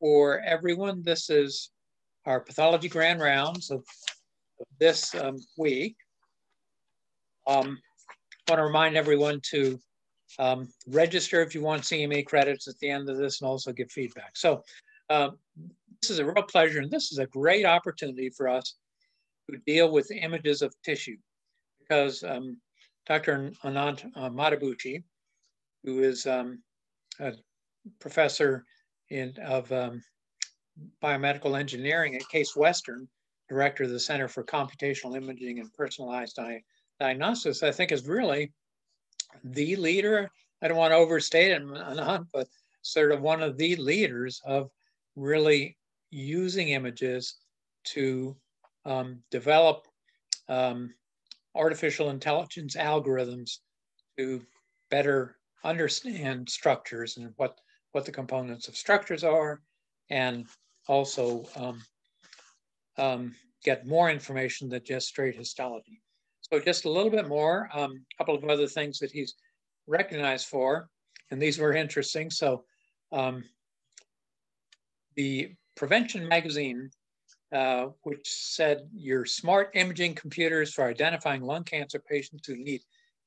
for everyone. This is our pathology grand rounds of, this um, week. Um, I want to remind everyone to um, register if you want CME credits at the end of this and also give feedback. So um, this is a real pleasure and this is a great opportunity for us to deal with images of tissue because um, Dr. Anant uh, Madabhushi, who is um, a professor in, of um, biomedical engineering at Case Western, director of the Center for Computational Imaging and Personalized Di I think is really the leader. I don't want to overstate it, Anant, but sort of one of the leaders of really using images to um, develop um, artificial intelligence algorithms to better understand structures and what, what the components of structures are, and also um, um, get more information than just straight histology. So just a little bit more, a um, couple of other things that he's recognized for, and these were interesting. So um, the Prevention Magazine, uh, which said your smart imaging computers for identifying lung cancer patients who need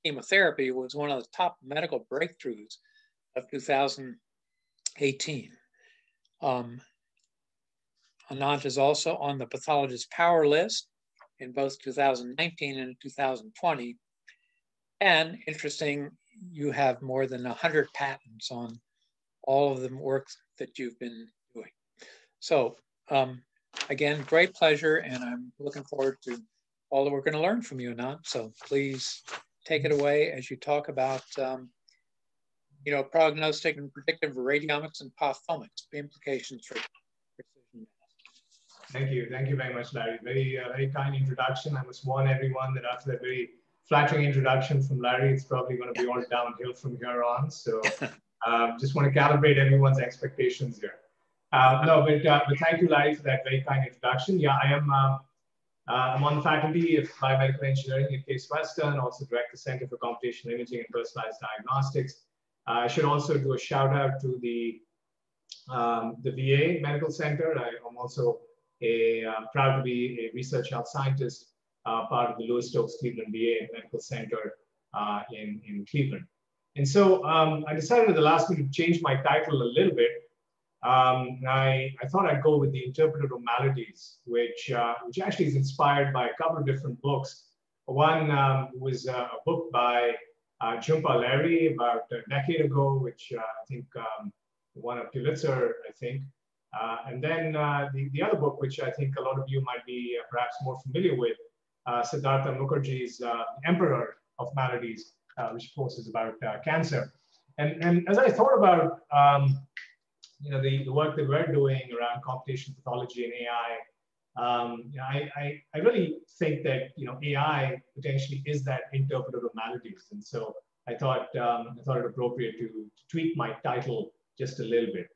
chemotherapy was one of the top medical breakthroughs of 2018. Um, Anant is also on the pathologist power list in both 2019 and 2020. And interesting, you have more than 100 patents on all of the work that you've been doing. So um, again, great pleasure, and I'm looking forward to all that we're going to learn from you, Anant. So please take it away as you talk about, um, you know, prognostic and predictive radiomics and pathomics, the implications for precision Thank you. Thank you very much, Larry. Very, uh, very kind introduction. I must warn everyone that after that very flattering introduction from Larry, it's probably going to be all downhill from here on. So um, just want to calibrate everyone's expectations here. Uh, no, but, uh, but thank you, Larry, for that very kind introduction. Yeah, I am uh, uh I'm on the faculty of biomedical engineering at Case Western, also direct the Center for Computational Imaging and Personalized Diagnostics. Uh, I should also do a shout out to the, um, the VA Medical Center. I, am also a, uh, proud to be a research health scientist, part of the Lewis Stokes Cleveland VA Medical Center in, in Cleveland. And so um, I decided at the last minute to change my title a little bit um, I, I thought I'd go with the interpreter of maladies, which, uh, which actually is inspired by a couple of different books. One um, was uh, a book by uh, Jhumpa Lahiri about a decade ago, which uh, I think um, won a Pulitzer, I think. Uh, and then uh, the, the other book, which I think a lot of you might be uh, perhaps more familiar with, Siddhartha Mukherjee's Emperor of Maladies, which of course is about cancer. And, and as I thought about um, you know, the, the work that we're doing around computational pathology and AI, um, I, I, I, really think that you know AI potentially is that interpreter of maladies, and so I thought um, I thought it appropriate to, to, tweak my title just a little bit.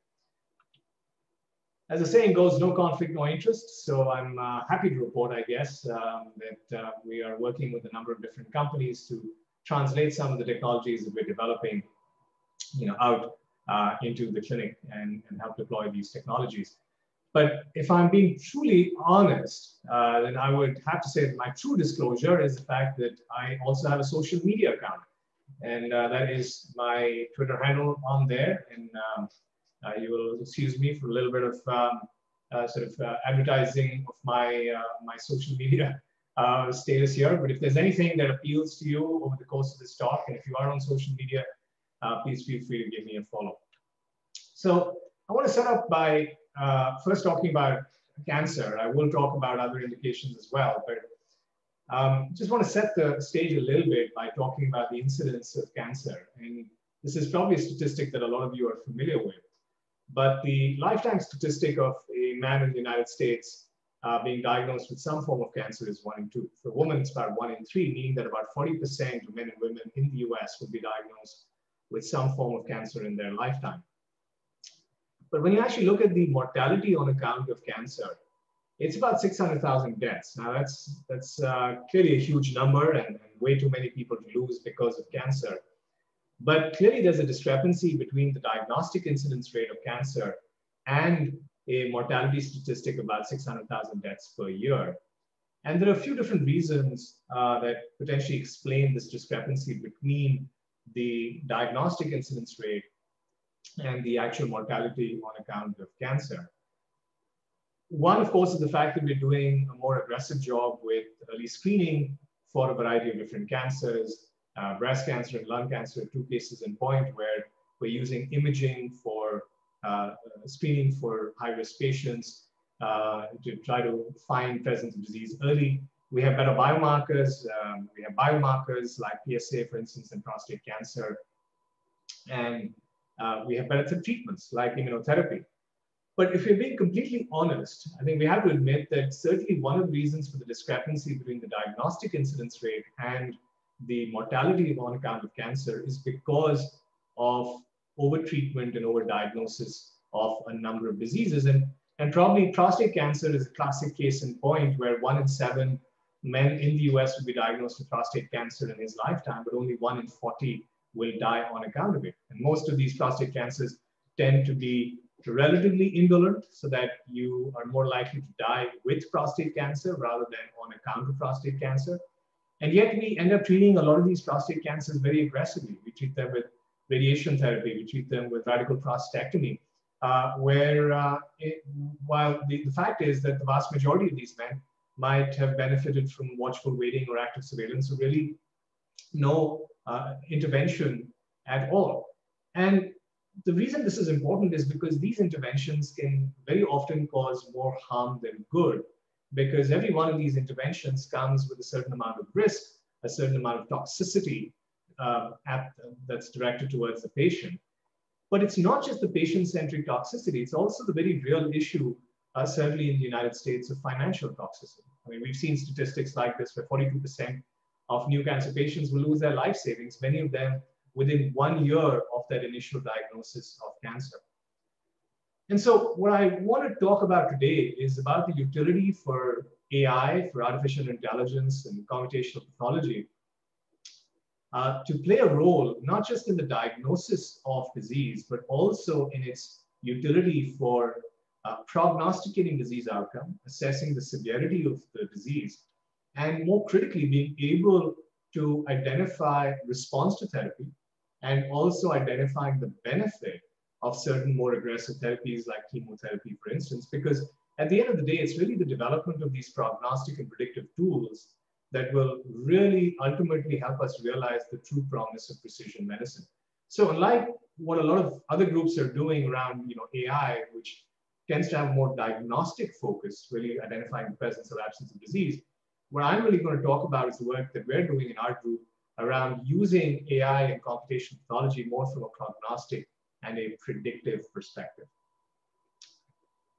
As the saying goes, no conflict, no interest. So I'm uh, happy to report, I guess, um, that uh, we are working with a number of different companies to translate some of the technologies that we're developing, you know, out uh, into the clinic and, and help deploy these technologies. But if I'm being truly honest, uh, then I would have to say that my true disclosure is the fact that I also have a social media account. And uh, that is my Twitter handle on there. And um, uh, you will excuse me for a little bit of um, uh, sort of uh, advertising of my, my social media status here. But if there's anything that appeals to you over the course of this talk, and if you are on social media, uh, please feel free to give me a follow. So I want to start off by uh, first talking about cancer. I will talk about other indications as well, but um, just want to set the stage a little bit by talking about the incidence of cancer. And this is probably a statistic that a lot of you are familiar with. But the lifetime statistic of a man in the United States uh, being diagnosed with some form of cancer is one in two. For women, it's about one in three, meaning that about 40% of men and women in the US will be diagnosed with some form of cancer in their lifetime. But when you actually look at the mortality on account of cancer, it's about 600,000 deaths. Now that's, that's uh, clearly a huge number and, and way too many people to lose because of cancer. But clearly there's a discrepancy between the diagnostic incidence rate of cancer and a mortality statistic about 600,000 deaths per year. And there are a few different reasons uh, that potentially explain this discrepancy between the diagnostic incidence rate and the actual mortality on account of cancer. One, of course, is the fact that we're doing a more aggressive job with early screening for a variety of different cancers. Uh, breast cancer and lung cancer, two cases in point where we're using imaging for uh, screening for high-risk patients uh, to try to find presence of disease early. We have better biomarkers. Um, we have biomarkers like PSA, for instance, in prostate cancer. And uh, we have better treatments like immunotherapy. But if we're being completely honest, I think we have to admit that certainly one of the reasons for the discrepancy between the diagnostic incidence rate and the mortality on account of cancer is because of overtreatment and overdiagnosis of a number of diseases. And, and probably prostate cancer is a classic case in point where one in seven men in the US would be diagnosed with prostate cancer in his lifetime, but only one in 40 will die on account of it. And most of these prostate cancers tend to be relatively indolent so that you are more likely to die with prostate cancer rather than on account of prostate cancer. And yet we end up treating a lot of these prostate cancers very aggressively. We treat them with radiation therapy, we treat them with radical prostatectomy, uh, where uh, it, while the, the fact is that the vast majority of these men might have benefited from watchful waiting or active surveillance, so really no uh, intervention at all. And the reason this is important is because these interventions can very often cause more harm than good because every one of these interventions comes with a certain amount of risk, a certain amount of toxicity uh, at, that's directed towards the patient. But it's not just the patient-centric toxicity, it's also the very real issue, uh, certainly in the United States, of financial toxicity. I mean, we've seen statistics like this where 42% of new cancer patients will lose their life savings, many of them within one year of that initial diagnosis of cancer. And so what I want to talk about today is about the utility for AI, for artificial intelligence and computational pathology uh, to play a role, not just in the diagnosis of disease, but also in its utility for uh, prognosticating disease outcome, assessing the severity of the disease, and more critically, being able to identify response to therapy and also identifying the benefit of certain more aggressive therapies like chemotherapy, for instance, because at the end of the day, it's really the development of these prognostic and predictive tools that will really ultimately help us realize the true promise of precision medicine. So unlike what a lot of other groups are doing around you know, AI, which tends to have more diagnostic focus, really identifying the presence or absence of disease, what I'm really going to talk about is the work that we're doing in our group around using AI and computational pathology more from a prognostic and a predictive perspective.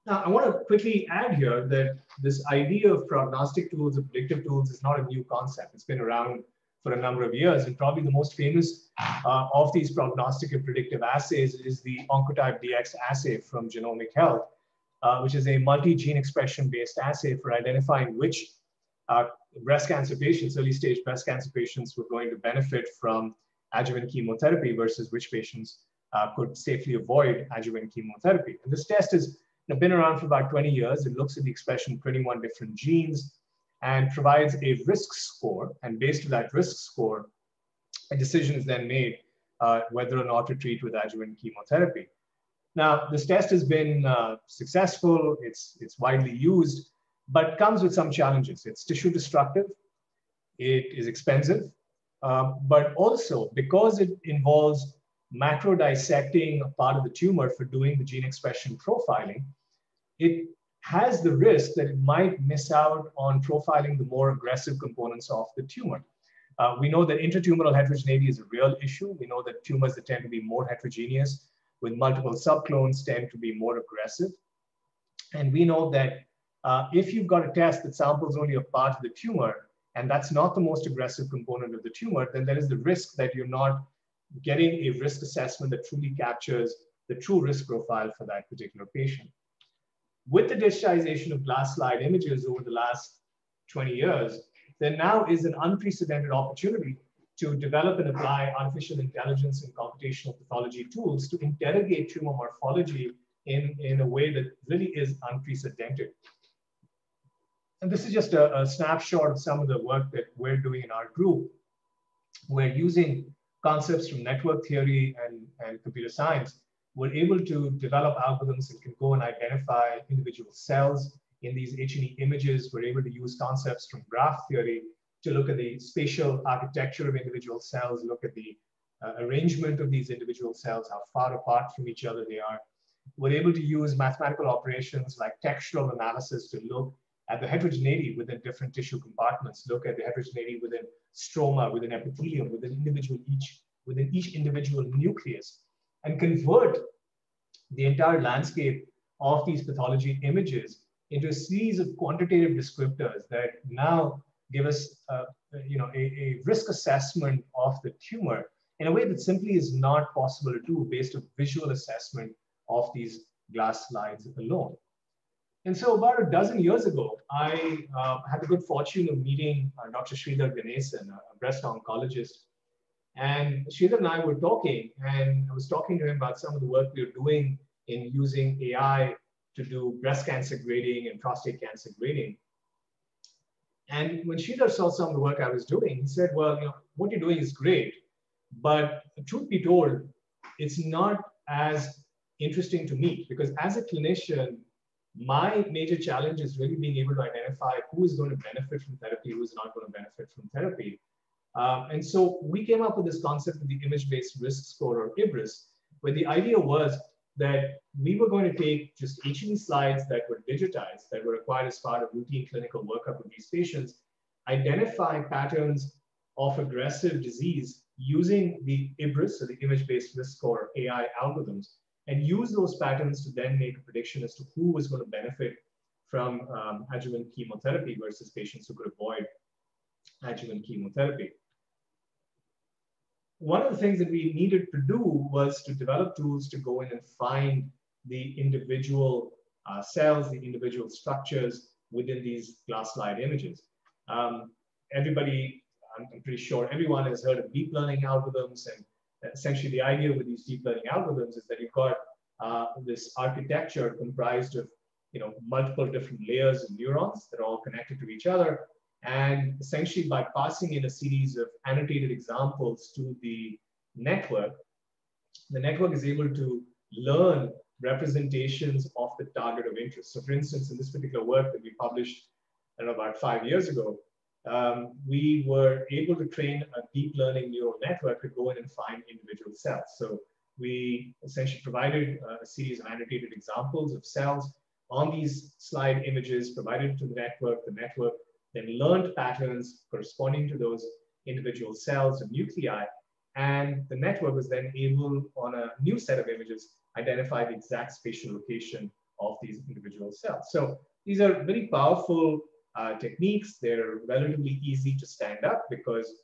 Now, I want to quickly add here that this idea of prognostic tools and predictive tools is not a new concept. It's been around for a number of years, and probably the most famous uh, of these prognostic and predictive assays is the Oncotype DX assay from Genomic Health, uh, which is a multi-gene expression-based assay for identifying which uh, breast cancer patients, early stage breast cancer patients, were going to benefit from adjuvant chemotherapy versus which patients uh, could safely avoid adjuvant chemotherapy. And this test has been around for about 20 years. It looks at the expression of 21 different genes and provides a risk score. And based on that risk score, a decision is then made uh, whether or not to treat with adjuvant chemotherapy. Now, this test has been uh, successful. It's, it's widely used but comes with some challenges. It's tissue destructive, it is expensive, um, but also because it involves macro dissecting a part of the tumor for doing the gene expression profiling, it has the risk that it might miss out on profiling the more aggressive components of the tumor. Uh, we know that intratumoral heterogeneity is a real issue. We know that tumors that tend to be more heterogeneous with multiple subclones tend to be more aggressive. And we know that uh, if you've got a test that samples only a part of the tumor, and that's not the most aggressive component of the tumor, then there is the risk that you're not getting a risk assessment that truly captures the true risk profile for that particular patient. With the digitization of glass slide images over the last 20 years, there now is an unprecedented opportunity to develop and apply artificial intelligence and computational pathology tools to interrogate tumor morphology in, in a way that really is unprecedented. And this is just a, a snapshot of some of the work that we're doing in our group. We're using concepts from network theory and, and computer science. We're able to develop algorithms that can go and identify individual cells in these H&E images. We're able to use concepts from graph theory to look at the spatial architecture of individual cells, look at the uh, arrangement of these individual cells, how far apart from each other they are. We're able to use mathematical operations like textual analysis to look at the heterogeneity within different tissue compartments, look at the heterogeneity within stroma, within epithelium, within individual each, within each individual nucleus, and convert the entire landscape of these pathology images into a series of quantitative descriptors that now give us uh, you know, a, a, risk assessment of the tumor in a way that simply is not possible to do based on visual assessment of these glass slides alone. And so about a dozen years ago, I uh, had the good fortune of meeting uh, Dr. Sridhar Ganesan, a breast oncologist. And Sridhar and I were talking, and I was talking to him about some of the work we were doing in using AI to do breast cancer grading and prostate cancer grading. And when Sridhar saw some of the work I was doing, he said, well, you know, what you're doing is great, but truth be told, it's not as interesting to me because as a clinician, my major challenge is really being able to identify who is going to benefit from therapy, who is not going to benefit from therapy. Um, and so we came up with this concept of the image-based risk score or IBRIS, where the idea was that we were going to take just H&E slides that were digitized, that were required as part of routine clinical workup of these patients, identify patterns of aggressive disease using the IBRIS, so the image-based risk score AI algorithms, and use those patterns to then make a prediction as to who is going to benefit from um, adjuvant chemotherapy versus patients who could avoid adjuvant chemotherapy. One of the things that we needed to do was to develop tools to go in and find the individual uh, cells, the individual structures within these glass slide images. Um, everybody, I'm, I'm pretty sure everyone has heard of deep learning algorithms and essentially the idea with these deep learning algorithms is that you've got uh, this architecture comprised of you know multiple different layers of neurons that are all connected to each other and essentially by passing in a series of annotated examples to the network the network is able to learn representations of the target of interest so for instance in this particular work that we published know, about five years ago um, we were able to train a deep learning neural network to go in and find individual cells. So we essentially provided a series of annotated examples of cells on these slide images provided to the network. The network then learned patterns corresponding to those individual cells and nuclei. And the network was then able, on a new set of images, identify the exact spatial location of these individual cells. So these are very powerful uh, techniques. They're relatively easy to stand up because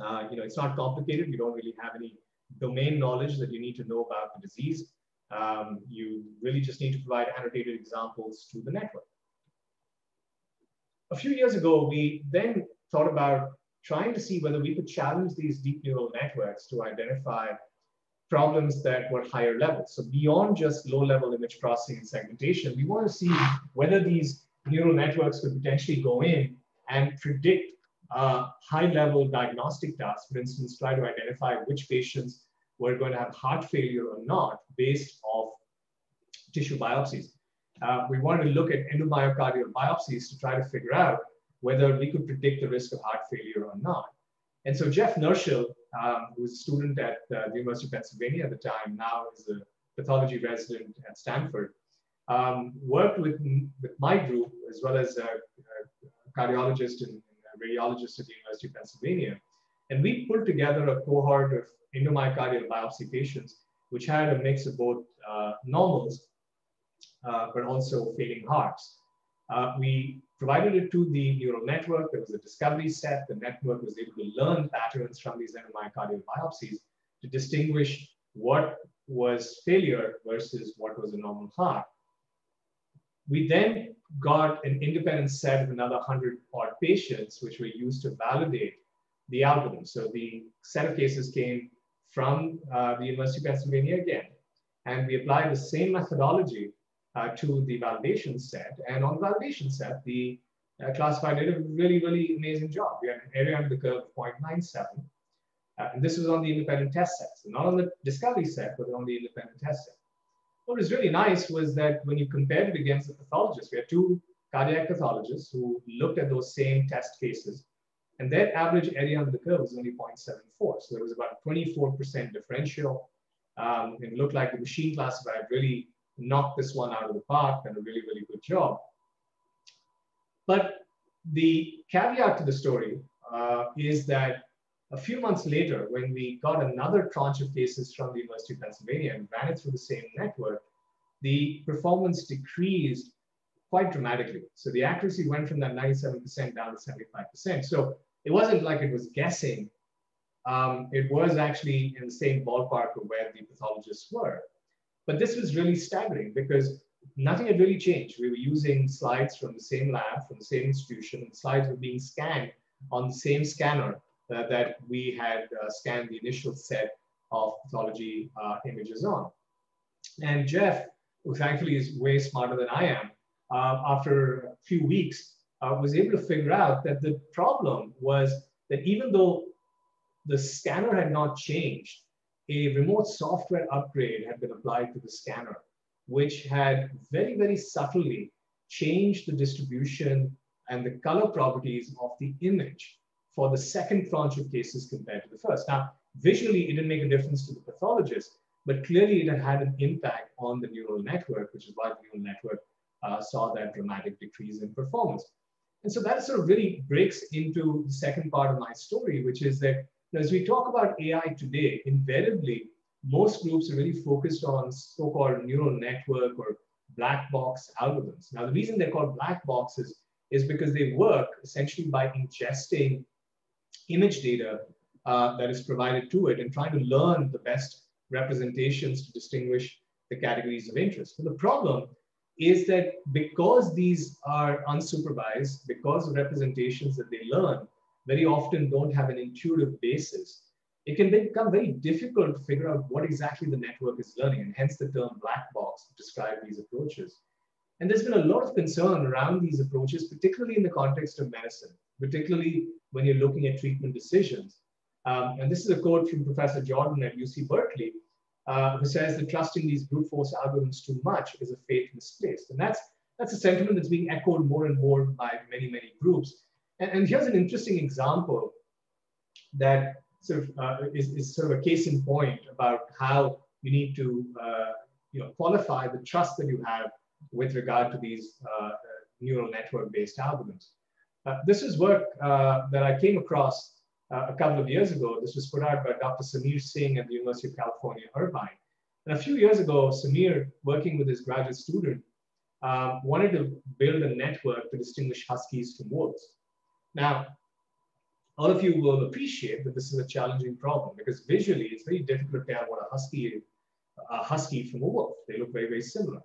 uh, you know it's not complicated. You don't really have any domain knowledge that you need to know about the disease. Um, you really just need to provide annotated examples to the network. A few years ago, we then thought about trying to see whether we could challenge these deep neural networks to identify problems that were higher level. So beyond just low level image processing and segmentation, we want to see whether these neural networks could potentially go in and predict uh, high-level diagnostic tasks. For instance, try to identify which patients were going to have heart failure or not based off tissue biopsies. Uh, we wanted to look at endomyocardial biopsies to try to figure out whether we could predict the risk of heart failure or not. And so Jeff Nirschl, um, who was a student at uh, the University of Pennsylvania at the time, now is a pathology resident at Stanford, um, worked with, with my group as well as a, a cardiologist a radiologist at the University of Pennsylvania. And we put together a cohort of endomyocardial biopsy patients, which had a mix of both uh, normals, uh, but also failing hearts. Uh, we provided it to the neural network. There was a discovery set. The network was able to learn patterns from these endomyocardial biopsies to distinguish what was failure versus what was a normal heart. We then got an independent set of another 100 odd patients, which were used to validate the algorithm. So the set of cases came from uh, the University of Pennsylvania again. And we applied the same methodology uh, to the validation set. And on the validation set, the uh, classifier did a really, really amazing job. We had an area under the curve of 0.97. Uh, and this was on the independent test set. So not on the discovery set, but on the independent test set. What was really nice was that when you compared it against the pathologists, we had two cardiac pathologists who looked at those same test cases, and their average area under the curve was only 0.74. So there was about 24% differential. Um, it looked like the machine classifier really knocked this one out of the park and a really, really good job. But the caveat to the story uh, is that a few months later, when we got another tranche of cases from the University of Pennsylvania and ran it through the same network, the performance decreased quite dramatically. So the accuracy went from that 97% down to 75%. So it wasn't like it was guessing. Um, it was actually in the same ballpark of where the pathologists were. But this was really staggering because nothing had really changed. We were using slides from the same lab, from the same institution, and slides were being scanned on the same scanner that we had uh, scanned the initial set of pathology uh, images on. And Jeff, who thankfully is way smarter than I am, uh, after a few weeks, was able to figure out that the problem was that even though the scanner had not changed, a remote software upgrade had been applied to the scanner, which had very, very subtly changed the distribution and the color properties of the image for the second tranche of cases compared to the first. Now, visually, it didn't make a difference to the pathologist, but clearly it had an impact on the neural network, which is why the neural network uh, saw that dramatic decrease in performance. And so that sort of really breaks into the second part of my story, which is that as we talk about AI today, invariably, most groups are really focused on so-called neural network or black box algorithms. Now, the reason they're called black boxes is because they work essentially by ingesting image data uh, that is provided to it and trying to learn the best representations to distinguish the categories of interest. But the problem is that because these are unsupervised, because representations that they learn very often don't have an intuitive basis, it can become very difficult to figure out what exactly the network is learning, and hence the term black box to describe these approaches. And there's been a lot of concern around these approaches, particularly in the context of medicine, particularly when you're looking at treatment decisions. Um, and this is a quote from Professor Jordan at UC Berkeley, uh, who says that trusting these brute force algorithms too much is a fate misplaced. And that's, that's a sentiment that's being echoed more and more by many, many groups. And, and here's an interesting example that sort of uh, is, is, sort of a case in point about how you need to uh, you know, qualify the trust that you have with regard to these uh, neural network-based algorithms. Uh, this is work uh, that I came across uh, a couple of years ago. This was put out by Dr. Sameer Singh at the University of California, Irvine. And a few years ago, Sameer, working with his graduate student, um, wanted to build a network to distinguish huskies from wolves. Now, all of you will appreciate that this is a challenging problem because visually it's very difficult to tell what a husky is, a husky from a wolf. They look very, very similar.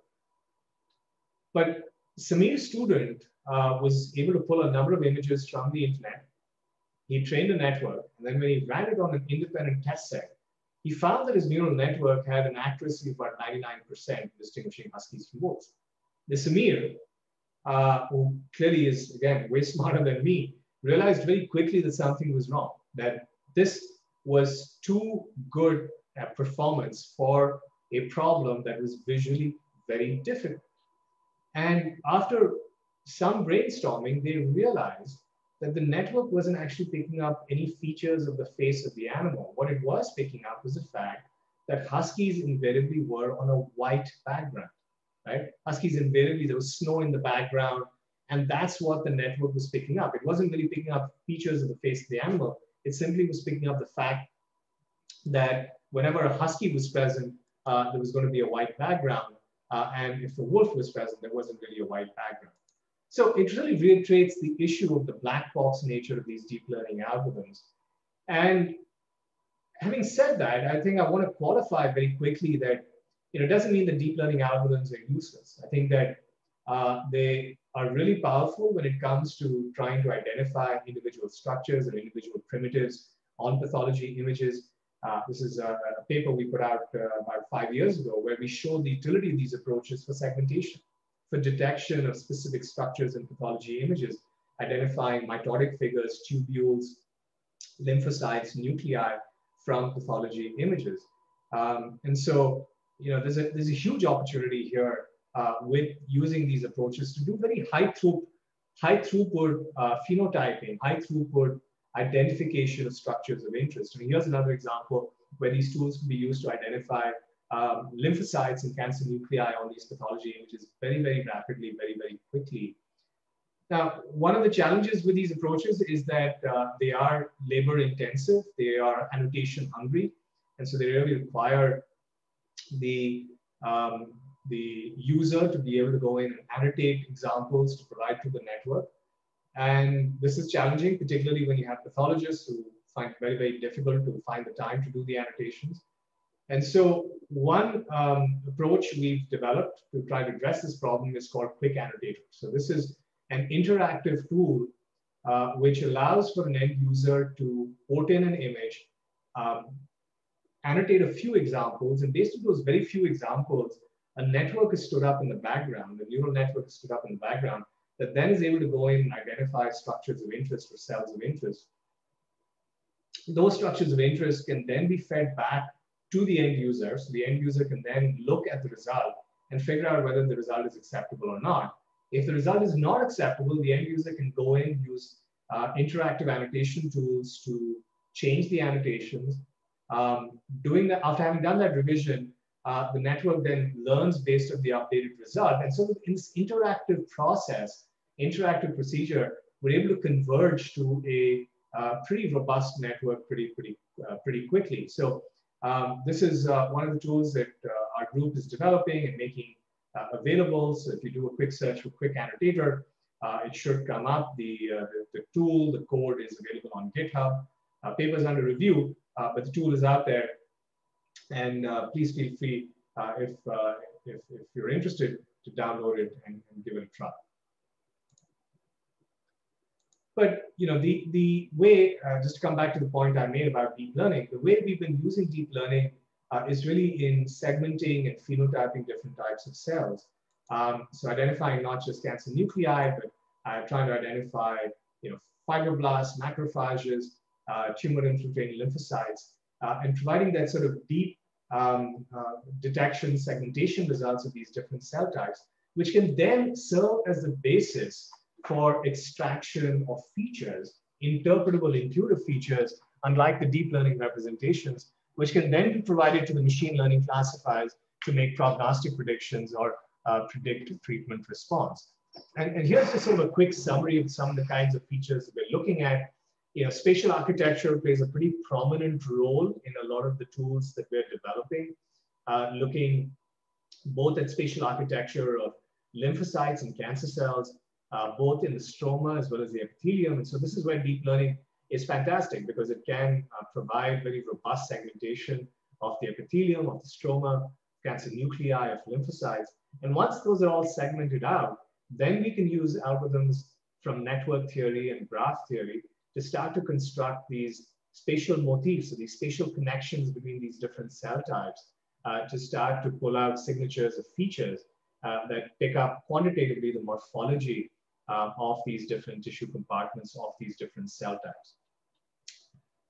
But Sameer's student uh, was able to pull a number of images from the internet he trained a network, and then when he ran it on an independent test set, he found that his neural network had an accuracy of about 99% distinguishing huskies from wolves. The Sameer, uh, who clearly is, again, way smarter than me, realized very quickly that something was wrong, that this was too good a performance for a problem that was visually very difficult. And after some brainstorming, they realized that the network wasn't actually picking up any features of the face of the animal. What it was picking up was the fact that huskies invariably were on a white background, right? Huskies invariably, there was snow in the background, and that's what the network was picking up. It wasn't really picking up features of the face of the animal. It simply was picking up the fact that whenever a husky was present, uh, there was going to be a white background. Uh, and if the wolf was present, there wasn't really a white background. So it really reiterates the issue of the black box nature of these deep learning algorithms. And having said that, I think I want to qualify very quickly that you know, it doesn't mean that deep learning algorithms are useless. I think that uh, they are really powerful when it comes to trying to identify individual structures or individual primitives on pathology images. Uh, this is a, a, paper we put out uh, about five years ago where we showed the utility of these approaches for segmentation, for detection of specific structures in pathology images, identifying mitotic figures, tubules, lymphocytes, nuclei from pathology images. Um, and so, you know, there's a, there's a huge opportunity here uh, with using these approaches to do very high throughput, high throughput uh, phenotyping, high throughput identification of structures of interest. And here's another example where these tools can be used to identify um, lymphocytes and cancer nuclei on these pathology images very, very rapidly, very, very quickly. Now, one of the challenges with these approaches is that uh, they are labor intensive, they are annotation hungry, and so they really require the, um, the user to be able to go in and annotate examples to provide to the network. And this is challenging, particularly when you have pathologists who find it very, very difficult to find the time to do the annotations. And so one um, approach we've developed to try to address this problem is called Quick Annotator. So this is an interactive tool uh, which allows for an end user to put in an image, um, annotate a few examples, and based on those very few examples, a network is stood up in the background, a neural network is stood up in the background, that then is able to go in and identify structures of interest or cells of interest. Those structures of interest can then be fed back to the end user. So the end user can then look at the result and figure out whether the result is acceptable or not. If the result is not acceptable, the end user can go in, use uh, interactive annotation tools to change the annotations. Um, doing that, after having done that revision, uh, the network then learns based on the updated result. And so in this interactive process, interactive procedure, we're able to converge to a uh, pretty robust network pretty, pretty, uh, pretty quickly. So um, this is uh, one of the tools that uh, our group is developing and making uh, available. So if you do a quick search for Quick Annotator, it should come up. The, the, the, tool, the code is available on GitHub. papers under review, but the tool is out there. And please feel free if, if, if you're interested to download it and, and give it a try. But you know, the, the way, uh, just to come back to the point I made about deep learning, the way we've been using deep learning uh, is really in segmenting and phenotyping different types of cells. Um, so identifying not just cancer nuclei, but uh, trying to identify you know, fibroblasts, macrophages, uh, tumor-infiltrating lymphocytes, uh, and providing that sort of deep um, uh, detection segmentation results of these different cell types, which can then serve as the basis for extraction of features, interpretable intuitive features, unlike the deep learning representations, which can then be provided to the machine learning classifiers to make prognostic predictions or uh, predict treatment response. And, and here's just sort of a quick summary of some of the kinds of features that we're looking at. You know, spatial architecture plays a pretty prominent role in a lot of the tools that we're developing, uh, looking both at spatial architecture of lymphocytes and cancer cells, uh, both in the stroma as well as the epithelium. And so this is where deep learning is fantastic because it can uh, provide very robust segmentation of the epithelium, of the stroma, cancer nuclei, of lymphocytes. And once those are all segmented out, then we can use algorithms from network theory and graph theory to start to construct these spatial motifs, so these spatial connections between these different cell types uh, to start to pull out signatures of features uh, that pick up quantitatively the morphology uh, of these different tissue compartments of these different cell types.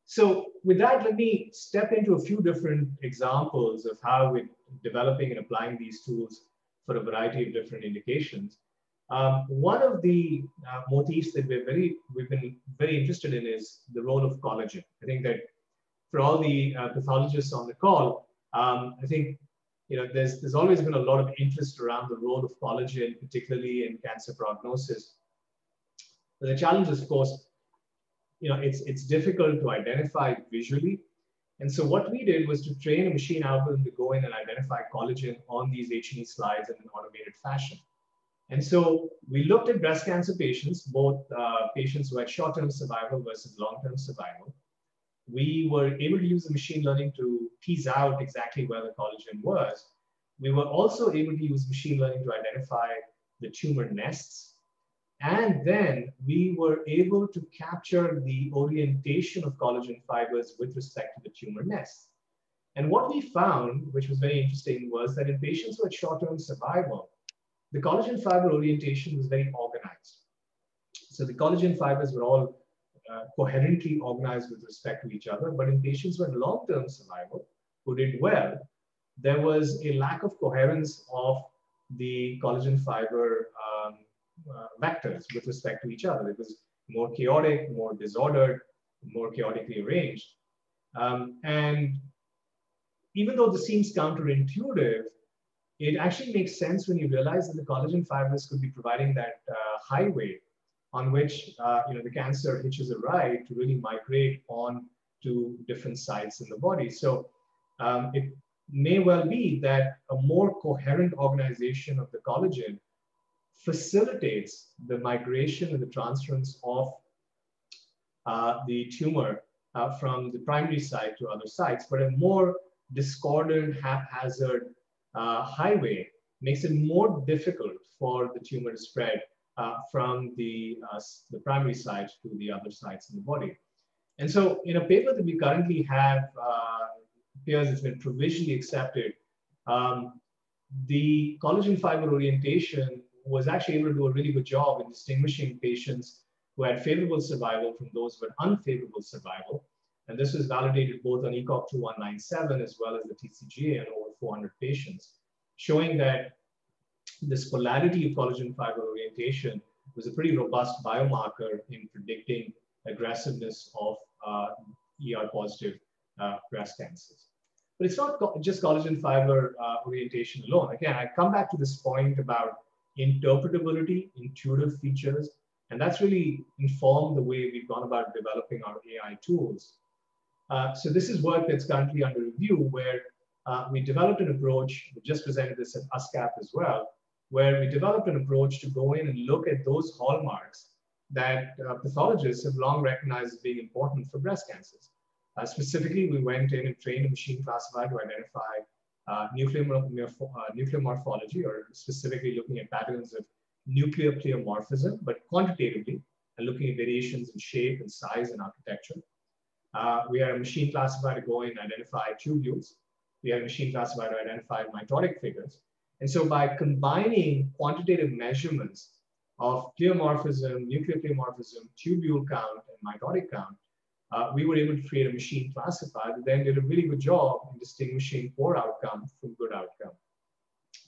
So with that, let me step into a few different examples of how we're developing and applying these tools for a variety of different indications. Um, one of the uh, motifs that we're very, we've been very interested in is the role of collagen. I think that for all the uh, pathologists on the call, um, I think you know, there's, there's always been a lot of interest around the role of collagen, particularly in cancer prognosis. But the challenge is, of course, you know, it's, it's difficult to identify visually. And so what we did was to train a machine algorithm to go in and identify collagen on these H&E slides in an automated fashion. And so we looked at breast cancer patients, both uh, patients who had short-term survival versus long-term survival we were able to use the machine learning to tease out exactly where the collagen was. We were also able to use machine learning to identify the tumor nests. And then we were able to capture the orientation of collagen fibers with respect to the tumor nest. And what we found, which was very interesting, was that in patients had short-term survival, the collagen fiber orientation was very organized. So the collagen fibers were all uh, coherently organized with respect to each other. But in patients with long-term survival who did well, there was a lack of coherence of the collagen fiber um, uh, vectors with respect to each other. It was more chaotic, more disordered, more chaotically arranged. Um, and even though this seems counterintuitive, it actually makes sense when you realize that the collagen fibers could be providing that uh, highway on which uh, you know the cancer hitches a ride to really migrate on to different sites in the body. So um, it may well be that a more coherent organization of the collagen facilitates the migration and the transference of uh, the tumor uh, from the primary site to other sites, but a more discordant, haphazard uh, highway makes it more difficult for the tumor to spread uh, from the, uh, the primary site to the other sites in the body. And so in a paper that we currently have, uh, appears it's been provisionally accepted, um, the collagen fiber orientation was actually able to do a really good job in distinguishing patients who had favorable survival from those with unfavorable survival. And this was validated both on ECOG 2197 as well as the TCGA in over 400 patients, showing that this polarity of collagen fiber orientation was a pretty robust biomarker in predicting aggressiveness of uh, ER positive uh, breast cancers. But it's not just collagen fiber uh, orientation alone. Again, I come back to this point about interpretability, intuitive features, and that's really informed the way we've gone about developing our AI tools. Uh, so this is work that's currently under review where uh, we developed an approach, we just presented this at USCAP as well, where we developed an approach to go in and look at those hallmarks that uh, pathologists have long recognized as being important for breast cancers. Uh, specifically, we went in and trained a machine classifier to identify uh, nuclear, uh, nuclear morphology, or specifically looking at patterns of nuclear pleomorphism, but quantitatively, and looking at variations in shape and size and architecture. Uh, we had a machine classifier to go in and identify tubules. We had a machine classifier to identify mitotic figures. And so by combining quantitative measurements of pleomorphism, nuclear pleomorphism, tubule count, and mitotic count, uh, we were able to create a machine classifier that then did a really good job in distinguishing poor outcome from good outcome.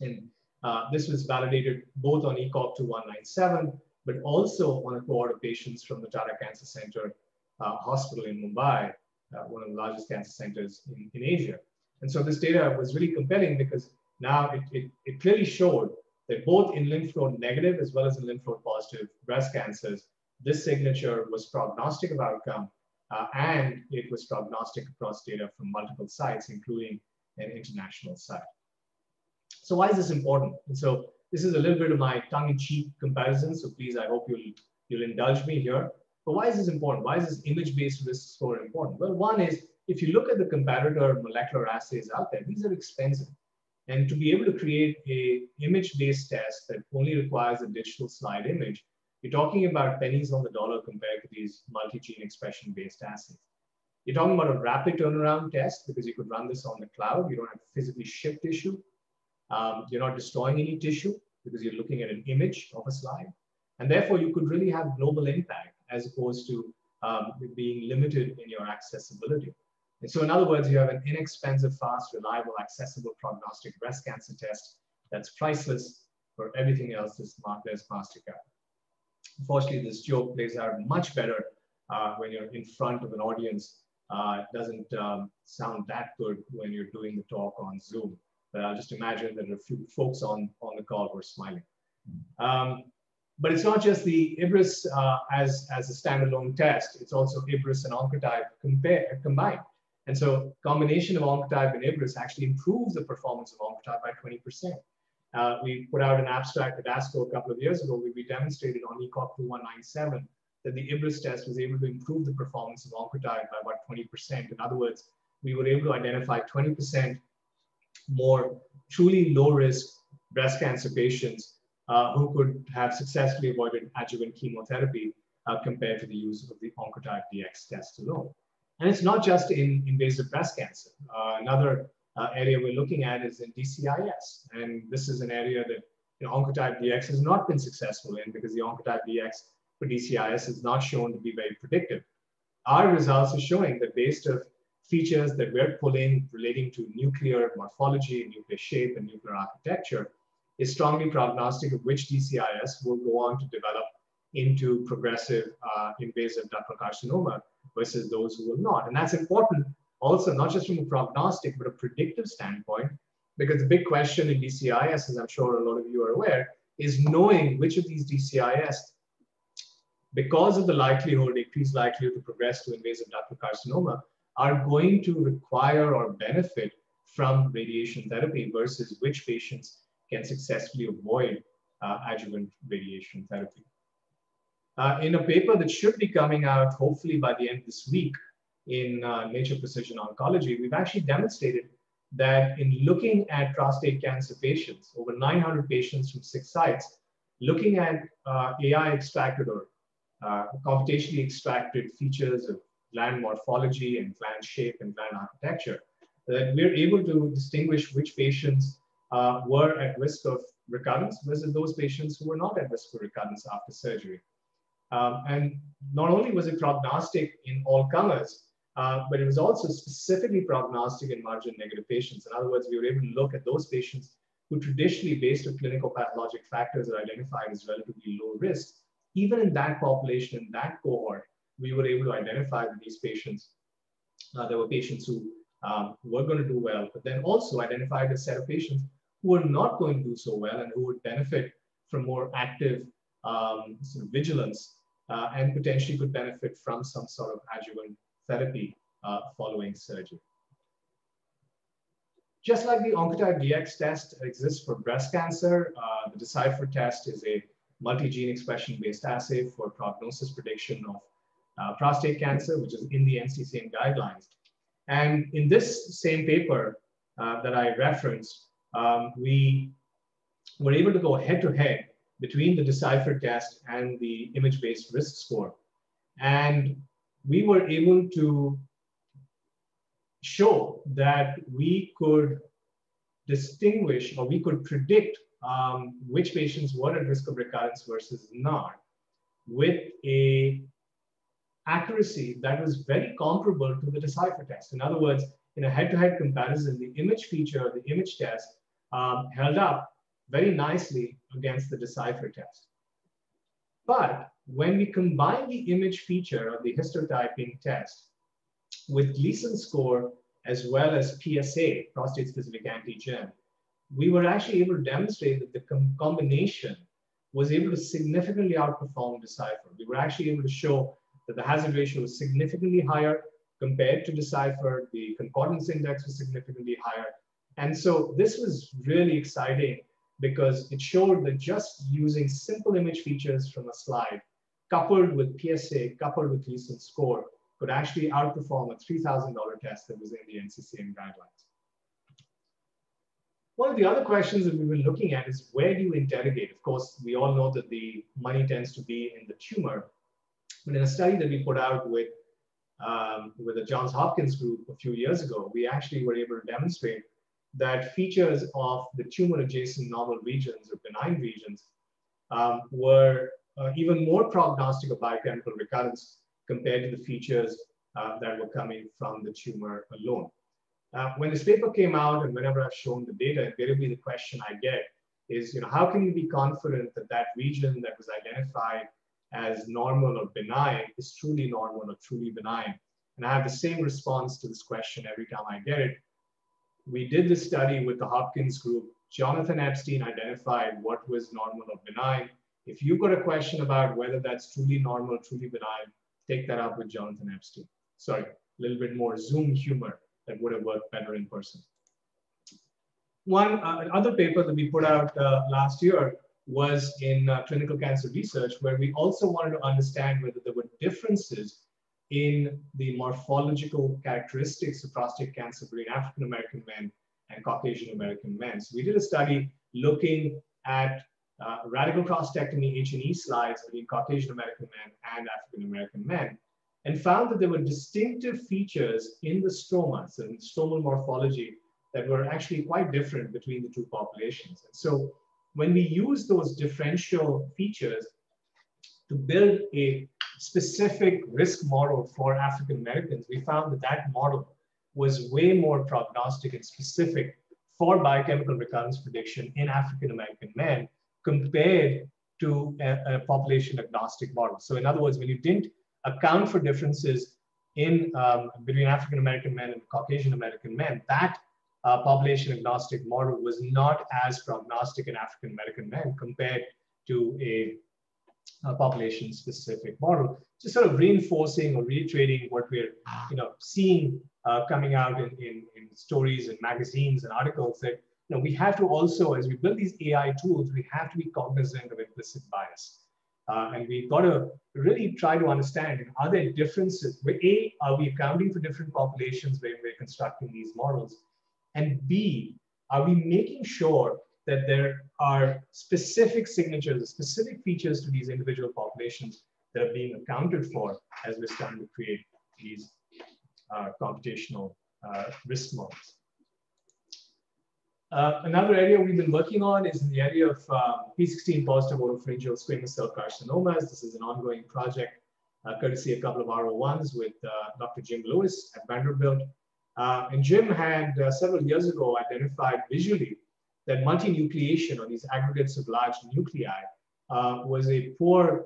And uh, this was validated both on ECOG 2197, but also on a cohort of patients from the Tata Cancer Center uh, Hospital in Mumbai, uh, one of the largest cancer centers in, in Asia. And so this data was really compelling because now, it, it, it clearly showed that both in lymph node negative as well as in lymph node positive breast cancers, this signature was prognostic of outcome uh, and it was prognostic across data from multiple sites, including an international site. So why is this important? And so this is a little bit of my tongue-in-cheek comparison. So please, I hope you'll, you'll indulge me here. But why is this important? Why is this image-based risk score important? Well, one is if you look at the comparator molecular assays out there, these are expensive. And to be able to create a image-based test that only requires a digital slide image, you're talking about pennies on the dollar compared to these multi-gene expression-based assays. You're talking about a rapid turnaround test because you could run this on the cloud. You don't have to physically ship tissue. Um, you're not destroying any tissue because you're looking at an image of a slide. And therefore, you could really have global impact as opposed to um, being limited in your accessibility. And so in other words, you have an inexpensive, fast, reliable, accessible prognostic breast cancer test that's priceless for everything else that's there's Mastercard. Unfortunately, this joke plays out much better uh, when you're in front of an audience. Uh, it doesn't um, sound that good when you're doing the talk on Zoom. But I'll just imagine that a few folks on, on the call were smiling. Um, but it's not just the IBRIS uh, as, as a standalone test, it's also IBRIS and Oncotype combined. And so combination of Oncotype and IBRIS actually improves the performance of Oncotype by 20%. Uh, we put out an abstract at ASCO a couple of years ago where we demonstrated on ECOG 2197 that the IBRIS test was able to improve the performance of Oncotype by about 20%. In other words, we were able to identify 20% more truly low risk breast cancer patients uh, who could have successfully avoided adjuvant chemotherapy uh, compared to the use of the Oncotype DX test alone. And it's not just in invasive breast cancer. Uh, another uh, area we're looking at is in DCIS. And this is an area that you know, Oncotype DX has not been successful in because the Oncotype DX for DCIS is not shown to be very predictive. Our results are showing that based of features that we're pulling relating to nuclear morphology, nuclear shape, and nuclear architecture is strongly prognostic of which DCIS will go on to develop into progressive uh, invasive ductal carcinoma versus those who will not. And that's important also, not just from a prognostic, but a predictive standpoint, because the big question in DCIS, as I'm sure a lot of you are aware, is knowing which of these DCIS, because of the likelihood, increased likelihood to progress to invasive ductal carcinoma, are going to require or benefit from radiation therapy versus which patients can successfully avoid uh, adjuvant radiation therapy. Uh, in a paper that should be coming out hopefully by the end of this week in uh, Nature Precision Oncology, we've actually demonstrated that in looking at prostate cancer patients, over 900 patients from six sites, looking at uh, AI extracted or uh, computationally extracted features of gland morphology and gland shape and gland architecture, that we're able to distinguish which patients uh, were at risk of recurrence versus those patients who were not at risk for recurrence after surgery. Um, and not only was it prognostic in all comers, uh, but it was also specifically prognostic in margin negative patients. In other words, we were able to look at those patients who traditionally, based on clinical pathologic factors, are identified as relatively low risk. Even in that population, in that cohort, we were able to identify these patients, uh, there were patients who um, were going to do well, but then also identified a set of patients who were not going to do so well and who would benefit from more active um, sort of vigilance uh, and potentially could benefit from some sort of adjuvant therapy uh, following surgery. Just like the Oncotype DX test exists for breast cancer, uh, the Decipher test is a multi-gene expression-based assay for prognosis prediction of uh, prostate cancer, which is in the NCCN guidelines. And in this same paper uh, that I referenced, um, we were able to go head to head between the Decipher test and the image-based risk score. And we were able to show that we could distinguish or we could predict um, which patients were at risk of recurrence versus not with a accuracy that was very comparable to the Decipher test. In other words, in a head-to-head comparison, the image feature, the image test, um, held up very nicely against the Decipher test. But when we combine the image feature of the histotyping test with Gleason score as well as PSA, prostate-specific antigen, we were actually able to demonstrate that the com combination was able to significantly outperform Decipher. We were actually able to show that the hazard ratio was significantly higher compared to Decipher. The concordance index was significantly higher. And so this was really exciting because it showed that just using simple image features from a slide, coupled with PSA, coupled with Gleason score, could actually outperform a $3,000 test that was in the NCCN guidelines. One of the other questions that we've been looking at is where do you interrogate? Of course, we all know that the money tends to be in the tumor, but in a study that we put out with, um, with the Johns Hopkins group a few years ago, we actually were able to demonstrate that features of the tumor adjacent normal regions or benign regions um, were uh, even more prognostic of biochemical recurrence compared to the features uh, that were coming from the tumor alone. Uh, when this paper came out and whenever I've shown the data, invariably the question I get is, you know, how can you be confident that that region that was identified as normal or benign is truly normal or truly benign? And I have the same response to this question every time I get it. We did this study with the Hopkins group. Jonathan Epstein identified what was normal or benign. If you've got a question about whether that's truly normal, truly benign, take that up with Jonathan Epstein. Sorry, a little bit more Zoom humor that would have worked better in person. One uh, other paper that we put out uh, last year was in uh, clinical cancer research, where we also wanted to understand whether there were differences in the morphological characteristics of prostate cancer between African American men and Caucasian American men. So we did a study looking at uh, radical prostatectomy H&E slides between Caucasian American men and African American men and found that there were distinctive features in the stromas and stromal morphology that were actually quite different between the two populations. And so when we use those differential features to build a specific risk model for African Americans, we found that that model was way more prognostic and specific for biochemical recurrence prediction in African American men compared to a, a, population agnostic model. So in other words, when you didn't account for differences in um, between African American men and Caucasian American men, that uh, population agnostic model was not as prognostic in African American men compared to a, a population specific model, just sort of reinforcing or reiterating what we're you know seeing uh, coming out in, in, in stories and magazines and articles that you know, we have to also, as we build these AI tools, we have to be cognizant of implicit bias. Uh, and we've got to really try to understand are there differences? Where A, are we accounting for different populations when we're constructing these models? And B, are we making sure that there are specific signatures, specific features to these individual populations that are being accounted for as we're starting to create these uh, computational uh, risk models? Uh, another area we've been working on is in the area of uh, P16 positive oropharyngeal squamous cell carcinomas. This is an ongoing project, uh, courtesy a couple of R01s with uh, Dr. Jim Lewis at Vanderbilt. Uh, and Jim had several years ago identified visually that multinucleation or these aggregates of large nuclei was a poor,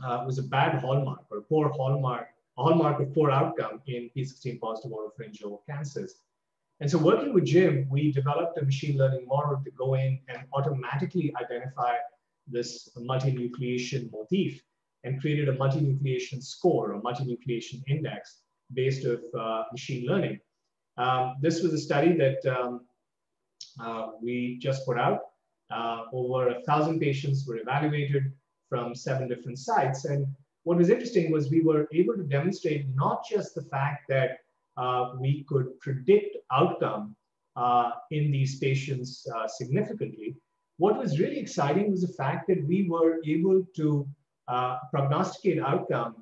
was a bad hallmark or poor hallmark, hallmark of poor outcome in P16 positive oropharyngeal cancers. And so working with Jim, we developed a machine learning model to go in and automatically identify this multinucleation motif and created a multinucleation score or multinucleation index based of uh, machine learning. Um, this was a study that um, uh, we just put out. Uh, over a thousand patients were evaluated from seven different sites. And what was interesting was we were able to demonstrate not just the fact that uh, we could predict outcome uh, in these patients uh, significantly. What was really exciting was the fact that we were able to uh, prognosticate outcome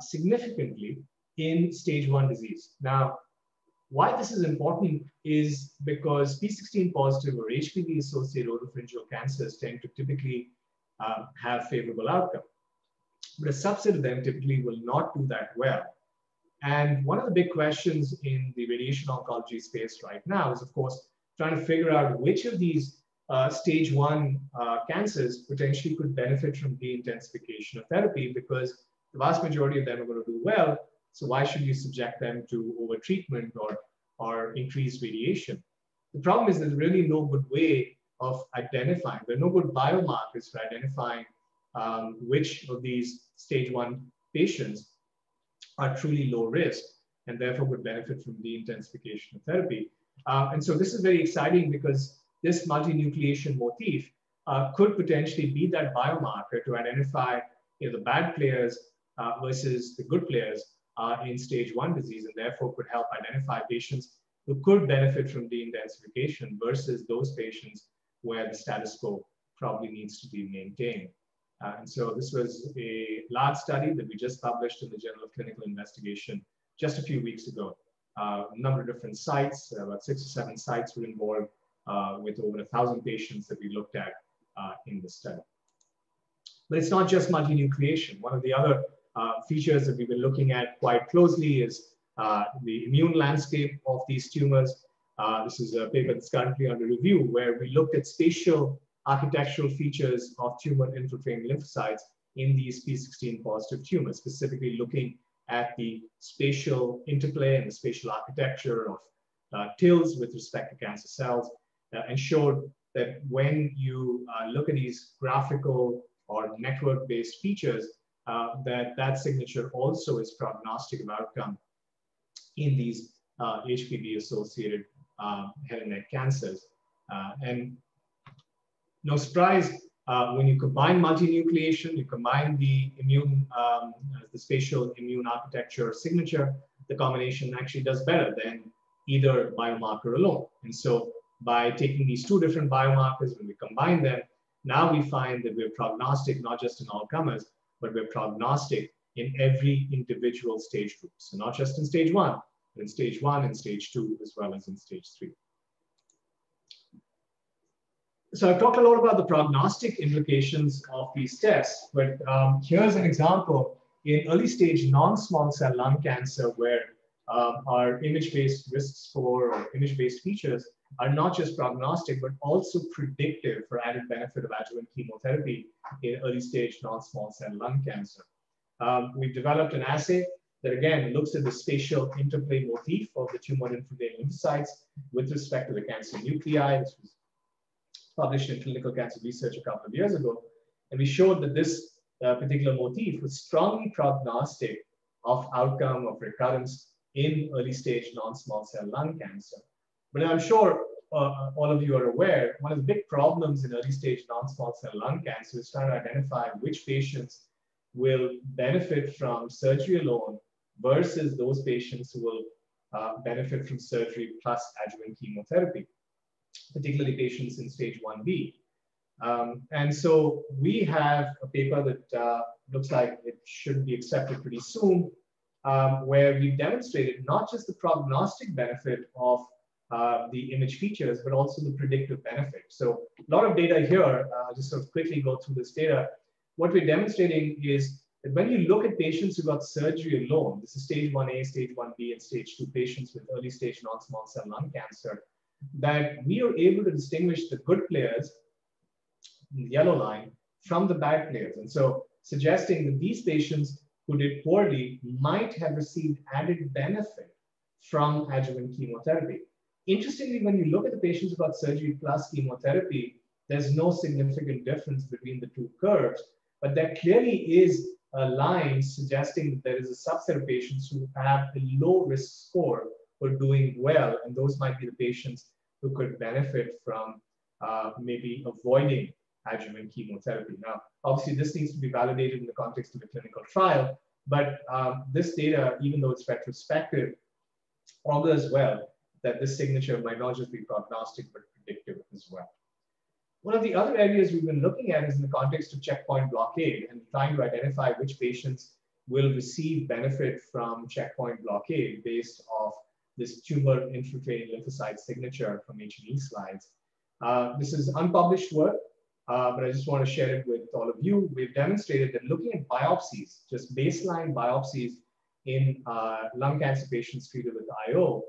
significantly in stage one disease. Now, why this is important is because P16 positive or HPV associated oropharyngeal cancers tend to typically uh, have favorable outcome. But a subset of them typically will not do that well. And one of the big questions in the radiation oncology space right now is, of course, trying to figure out which of these uh, stage one uh, cancers potentially could benefit from de-intensification of therapy because the vast majority of them are going to do well. So why should you subject them to overtreatment or, or increased radiation? The problem is there's really no good way of identifying, there are no good biomarkers for identifying um, which of these stage one patients are truly low risk and therefore would benefit from de-intensification of therapy. Uh, and so this is very exciting because this multinucleation motif uh, could potentially be that biomarker to identify you know, the bad players uh, versus the good players uh, in stage one disease, and therefore could help identify patients who could benefit from de-intensification versus those patients where the status quo probably needs to be maintained. Uh, and so this was a large study that we just published in the Journal of Clinical Investigation just a few weeks ago. Uh, a number of different sites, about six or seven sites were involved uh, with over a thousand patients that we looked at uh, in the study. But it's not just multinucleation. One of the other features that we've been looking at quite closely is the immune landscape of these tumors. this is a paper that's currently under review where we looked at spatial architectural features of tumor infiltrating lymphocytes in these P16 positive tumors, specifically looking at the spatial interplay and the spatial architecture of uh, TILs with respect to cancer cells, uh, and showed that when you uh, look at these graphical or network-based features, uh, that that signature also is prognostic of outcome in these HPV-associated uh, head and neck cancers. Uh, and no surprise, uh, when you combine multinucleation, you combine the immune, um, the spatial immune architecture signature, the combination actually does better than either biomarker alone. And so by taking these two different biomarkers, when we combine them, Now we find that we're prognostic not just in all comers, but we're prognostic in every individual stage group. So not just in stage one, but in stage one and stage two, as well as in stage three. So I've talked a lot about the prognostic implications of these tests, but um, here's an example in early stage non-small cell lung cancer where um, our image-based risk score or image-based features are not just prognostic, but also predictive for added benefit of adjuvant chemotherapy in early stage non-small cell lung cancer. Um, we've developed an assay that again looks at the spatial interplay motif of the tumor infiltrating lymphocytes with respect to the cancer nuclei. This was published in Clinical Cancer Research a couple of years ago. And we showed that this uh, particular motif was strongly prognostic of outcome of recurrence in early stage non-small cell lung cancer. But I'm sure uh, all of you are aware, one of the big problems in early stage non-small cell lung cancer is trying to identify which patients will benefit from surgery alone versus those patients who will uh, benefit from surgery plus adjuvant chemotherapy, particularly patients in stage 1B. Um, and so we have a paper that uh, looks like it should be accepted pretty soon, um, where we've demonstrated not just the prognostic benefit of uh, the image features, but also the predictive benefit. So a lot of data here, uh, just sort of quickly go through this data. What we're demonstrating is that when you look at patients who got surgery alone, this is stage 1A, stage 1B, and stage 2 patients with early stage non-small cell lung cancer, that we are able to distinguish the good players, the yellow line, from the bad players. And so suggesting that these patients who did poorly might have received added benefit from adjuvant chemotherapy. Interestingly, when you look at the patients who got surgery plus chemotherapy, there's no significant difference between the two curves, but there clearly is a line suggesting that there is a subset of patients who have a low risk score for doing well, and those might be the patients who could benefit from uh, maybe avoiding adjuvant chemotherapy. Now, obviously, this needs to be validated in the context of a clinical trial, but um, this data, even though it's retrospective, augurs well that this signature might not just be prognostic, but predictive as well. One of the other areas we've been looking at is in the context of checkpoint blockade and trying to identify which patients will receive benefit from checkpoint blockade based off this tumor infiltrating lymphocyte signature from H&E slides. Uh, this is unpublished work, uh, but I just want to share it with all of you. We've demonstrated that looking at biopsies, just baseline biopsies in uh, lung cancer patients treated with IO,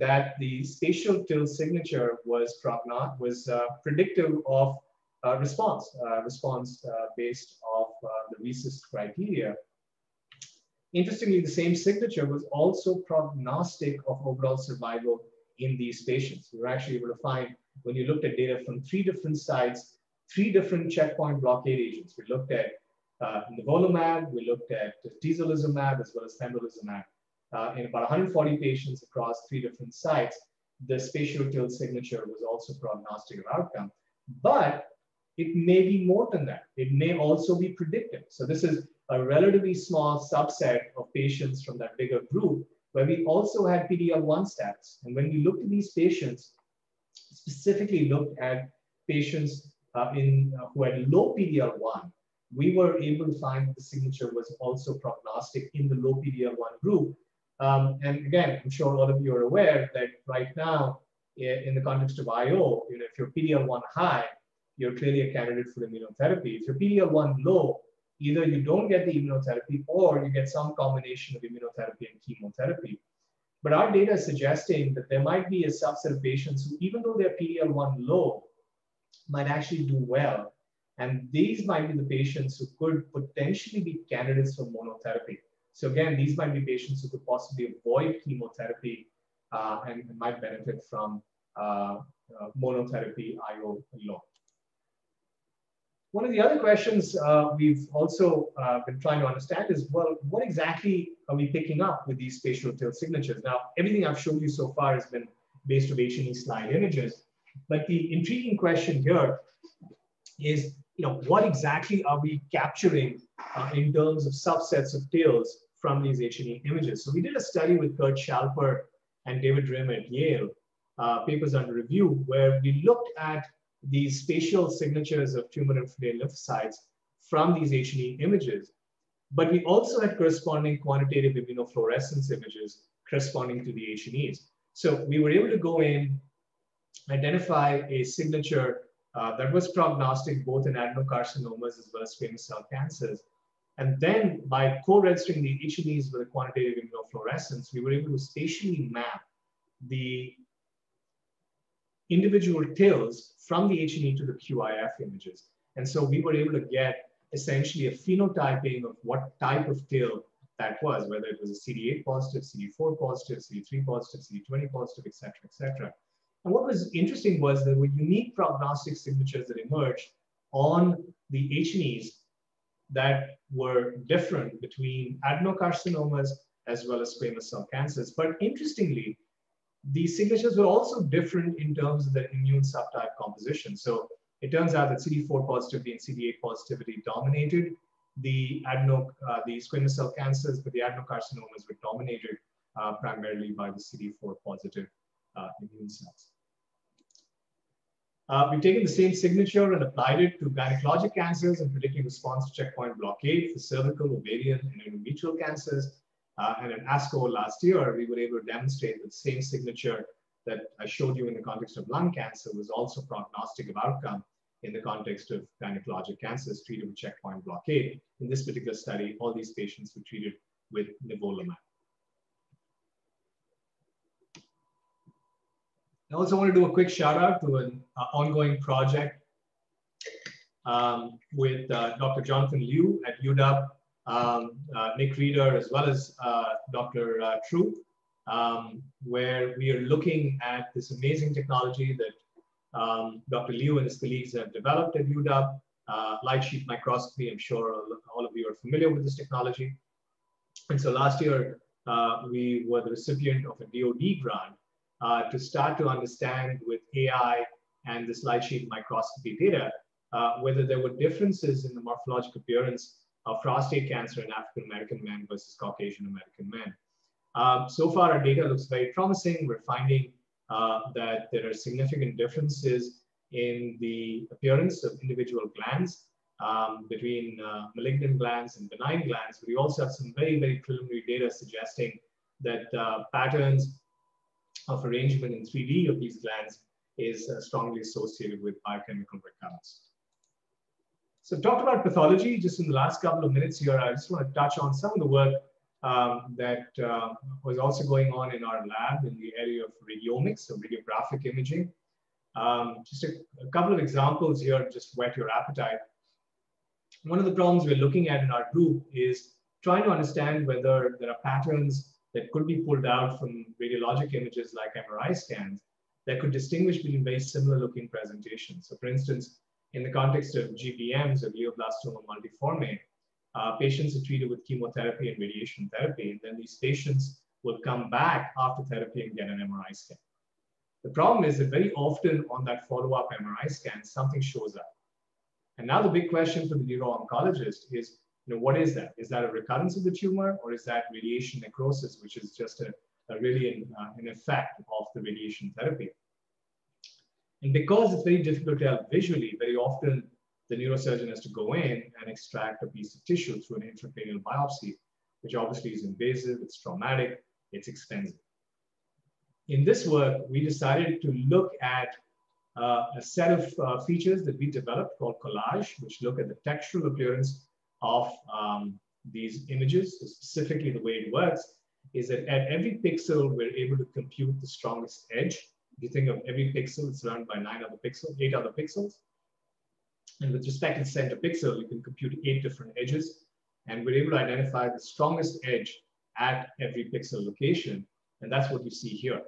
that the spatial TIL signature was prognostic, was uh, predictive of uh, response, uh, response uh, based off uh, the RECIST criteria. Interestingly, the same signature was also prognostic of overall survival in these patients. We were actually able to find, when you looked at data from three different sites, three different checkpoint blockade agents. We looked at uh, nivolumab, we looked at atezolizumab, as well as pembrolizumab uh, in about 140 patients across three different sites, the spatial TIL signature was also prognostic of outcome. But it may be more than that. It may also be predictive. So this is a relatively small subset of patients from that bigger group where we also had PD-L1 stats. And when we looked at these patients, specifically looked at patients uh, in, uh, who had low PD-L1, we were able to find the signature was also prognostic in the low PD-L1 group, um, and again, I'm sure a lot of you are aware that right now, in the context of IO, you know, if you're PD-L1 high, you're clearly a candidate for immunotherapy. If you're PD-L1 low, either you don't get the immunotherapy or you get some combination of immunotherapy and chemotherapy. But our data is suggesting that there might be a subset of patients who, even though they're PD-L1 low, might actually do well. And these might be the patients who could potentially be candidates for monotherapy. So again, these might be patients who could possibly avoid chemotherapy uh, and, might benefit from uh, uh, monotherapy IO alone. One of the other questions uh, we've also uh, been trying to understand is, well, what exactly are we picking up with these spatial TIL signatures? Now, everything I've shown you so far has been based on H&E slide images, but the intriguing question here is, you know, what exactly are we capturing uh, in terms of subsets of TILs from these H&E images. So we did a study with Kurt Schalper and David Rimm at Yale, uh, papers under review, where we looked at these spatial signatures of tumor infiltrated lymphocytes from these H&E images. But we also had corresponding quantitative immunofluorescence images corresponding to the H&Es. So we were able to go in, identify a signature uh, that was prognostic both in adenocarcinomas as well as squamous cell cancers. And then by co-registering the H&Es with a quantitative immunofluorescence, we were able to spatially map the individual TILs from the H&E to the QIF images. And so we were able to get essentially a phenotyping of what type of TIL that was, whether it was a CD8 positive, CD4 positive, CD3 positive, CD20 positive, et cetera, et cetera. And what was interesting was there were unique prognostic signatures that emerged on the H&Es that were different between adenocarcinomas as well as squamous cell cancers. But interestingly, these signatures were also different in terms of the immune subtype composition. So it turns out that CD4 positivity and CD8 positivity dominated the adeno, uh, the squamous cell cancers, but the adenocarcinomas were dominated uh, primarily by the CD4 positive immune cells. Uh, we've taken the same signature and applied it to gynecologic cancers and predicting response to checkpoint blockade for cervical, ovarian, and endometrial cancers. Uh, and in ASCO last year, we were able to demonstrate that the same signature that I showed you in the context of lung cancer was also prognostic of outcome in the context of gynecologic cancers treated with checkpoint blockade. In this particular study, all these patients were treated with nivolumab. I also want to do a quick shout out to an uh, ongoing project um, with uh, Dr. Jonathan Liu at UW, um, uh, Nick Reder, as well as uh, Dr. Uh, True, um, where we are looking at this amazing technology that um, Dr. Liu and his colleagues have developed at UW, uh, light sheet microscopy. I'm sure all of you are familiar with this technology. And so last year, uh, we were the recipient of a DoD grant uh, to start to understand with AI and this light sheet microscopy data, uh, whether there were differences in the morphologic appearance of prostate cancer in African American men versus Caucasian American men. Um, so far, our data looks very promising. We're finding uh, that there are significant differences in the appearance of individual glands um, between uh, malignant glands and benign glands. But we also have some very, very preliminary data suggesting that uh, patterns of arrangement in 3D of these glands is uh, strongly associated with biochemical recurrence. So I've talked about pathology just in the last couple of minutes here. I just want to touch on some of the work um, that uh, was also going on in our lab in the area of radiomics, so radiographic imaging. Um, just a, a, couple of examples here, just whet your appetite. One of the problems we're looking at in our group is trying to understand whether there are patterns that could be pulled out from radiologic images like MRI scans that could distinguish between very similar looking presentations. So for instance, in the context of GBMs or glioblastoma multiforme, uh, patients are treated with chemotherapy and radiation therapy, and then these patients will come back after therapy and get an MRI scan. The problem is that very often on that follow-up MRI scan, something shows up. And now the big question for the neuro-oncologist is, know, what is that? Is that a recurrence of the tumor or is that radiation necrosis, which is just a, a really an, uh, an effect of the radiation therapy? And because it's very difficult to tell visually, very often the neurosurgeon has to go in and extract a piece of tissue through an intracranial biopsy, which obviously is invasive, it's traumatic, it's expensive. In this work, we decided to look at uh, a set of uh, features that we developed called collage, which look at the textural appearance of um, these images. So specifically, the way it works is that at every pixel, we're able to compute the strongest edge. If you think of every pixel, it's surrounded by nine other pixels, eight other pixels. And with respect to the center pixel, you can compute eight different edges. And we're able to identify the strongest edge at every pixel location. And that's what you see here.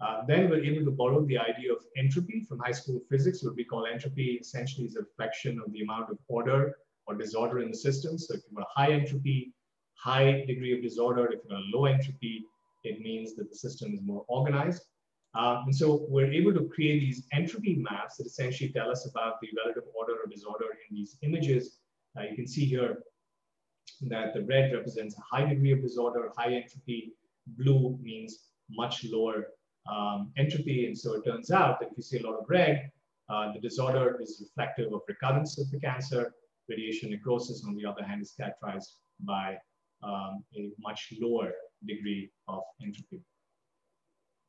Uh, then we're able to borrow the idea of entropy from high school physics. What we call entropy essentially is a reflection of the amount of order or disorder in the system. So if you've got a high entropy, high degree of disorder, if you've got a low entropy, it means that the system is more organized. Um, and so we're able to create these entropy maps that essentially tell us about the relative order or disorder in these images. Uh, you can see here that the red represents a high degree of disorder, high entropy. Blue means much lower um, entropy. And so it turns out that if you see a lot of red, Uh, the disorder is reflective of recurrence of the cancer. Radiation necrosis, on the other hand, is characterized by um, a much lower degree of entropy.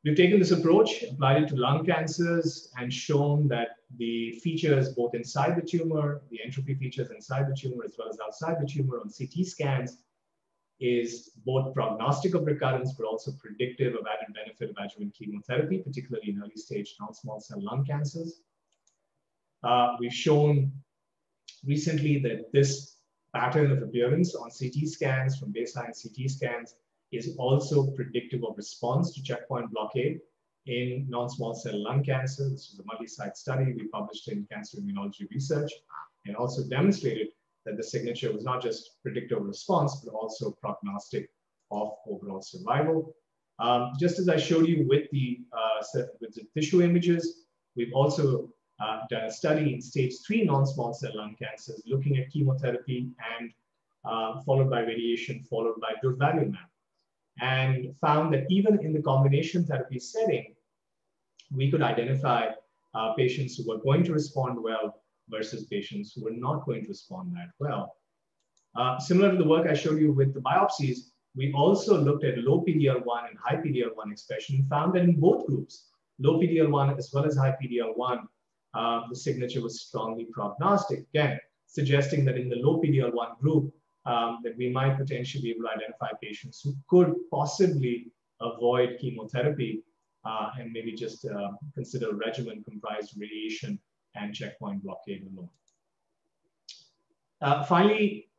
We've taken this approach, applied it to lung cancers, and shown that the features both inside the tumor, the entropy features inside the tumor as well as outside the tumor on CT scans is both prognostic of recurrence, but also predictive of added benefit of adjuvant chemotherapy, particularly in early stage non-small cell lung cancers. Uh, we've shown recently that this pattern of appearance on CT scans from baseline CT scans is also predictive of response to checkpoint blockade in non-small cell lung cancer. This was a multi-site study we published in Cancer Immunology Research and also demonstrated that the signature was not just predictive of response, but also prognostic of overall survival. Um, just as I showed you with the, uh, with the tissue images, we've also uh, done a study in stage three non-small cell lung cancers looking at chemotherapy and uh, followed by radiation, followed by durvalumab and found that even in the combination therapy setting, we could identify uh, patients who were going to respond well versus patients who were not going to respond that well. Uh, similar to the work I showed you with the biopsies, we also looked at low PD-L1 and high PD-L1 expression and found that in both groups, low PD-L1 as well as high PD-L1, uh, the signature was strongly prognostic. Again, suggesting that in the low PD-L1 group, um, that we might potentially be able to identify patients who could possibly avoid chemotherapy uh, and maybe just uh, consider a regimen comprised of radiation and checkpoint blockade alone. Uh, finally,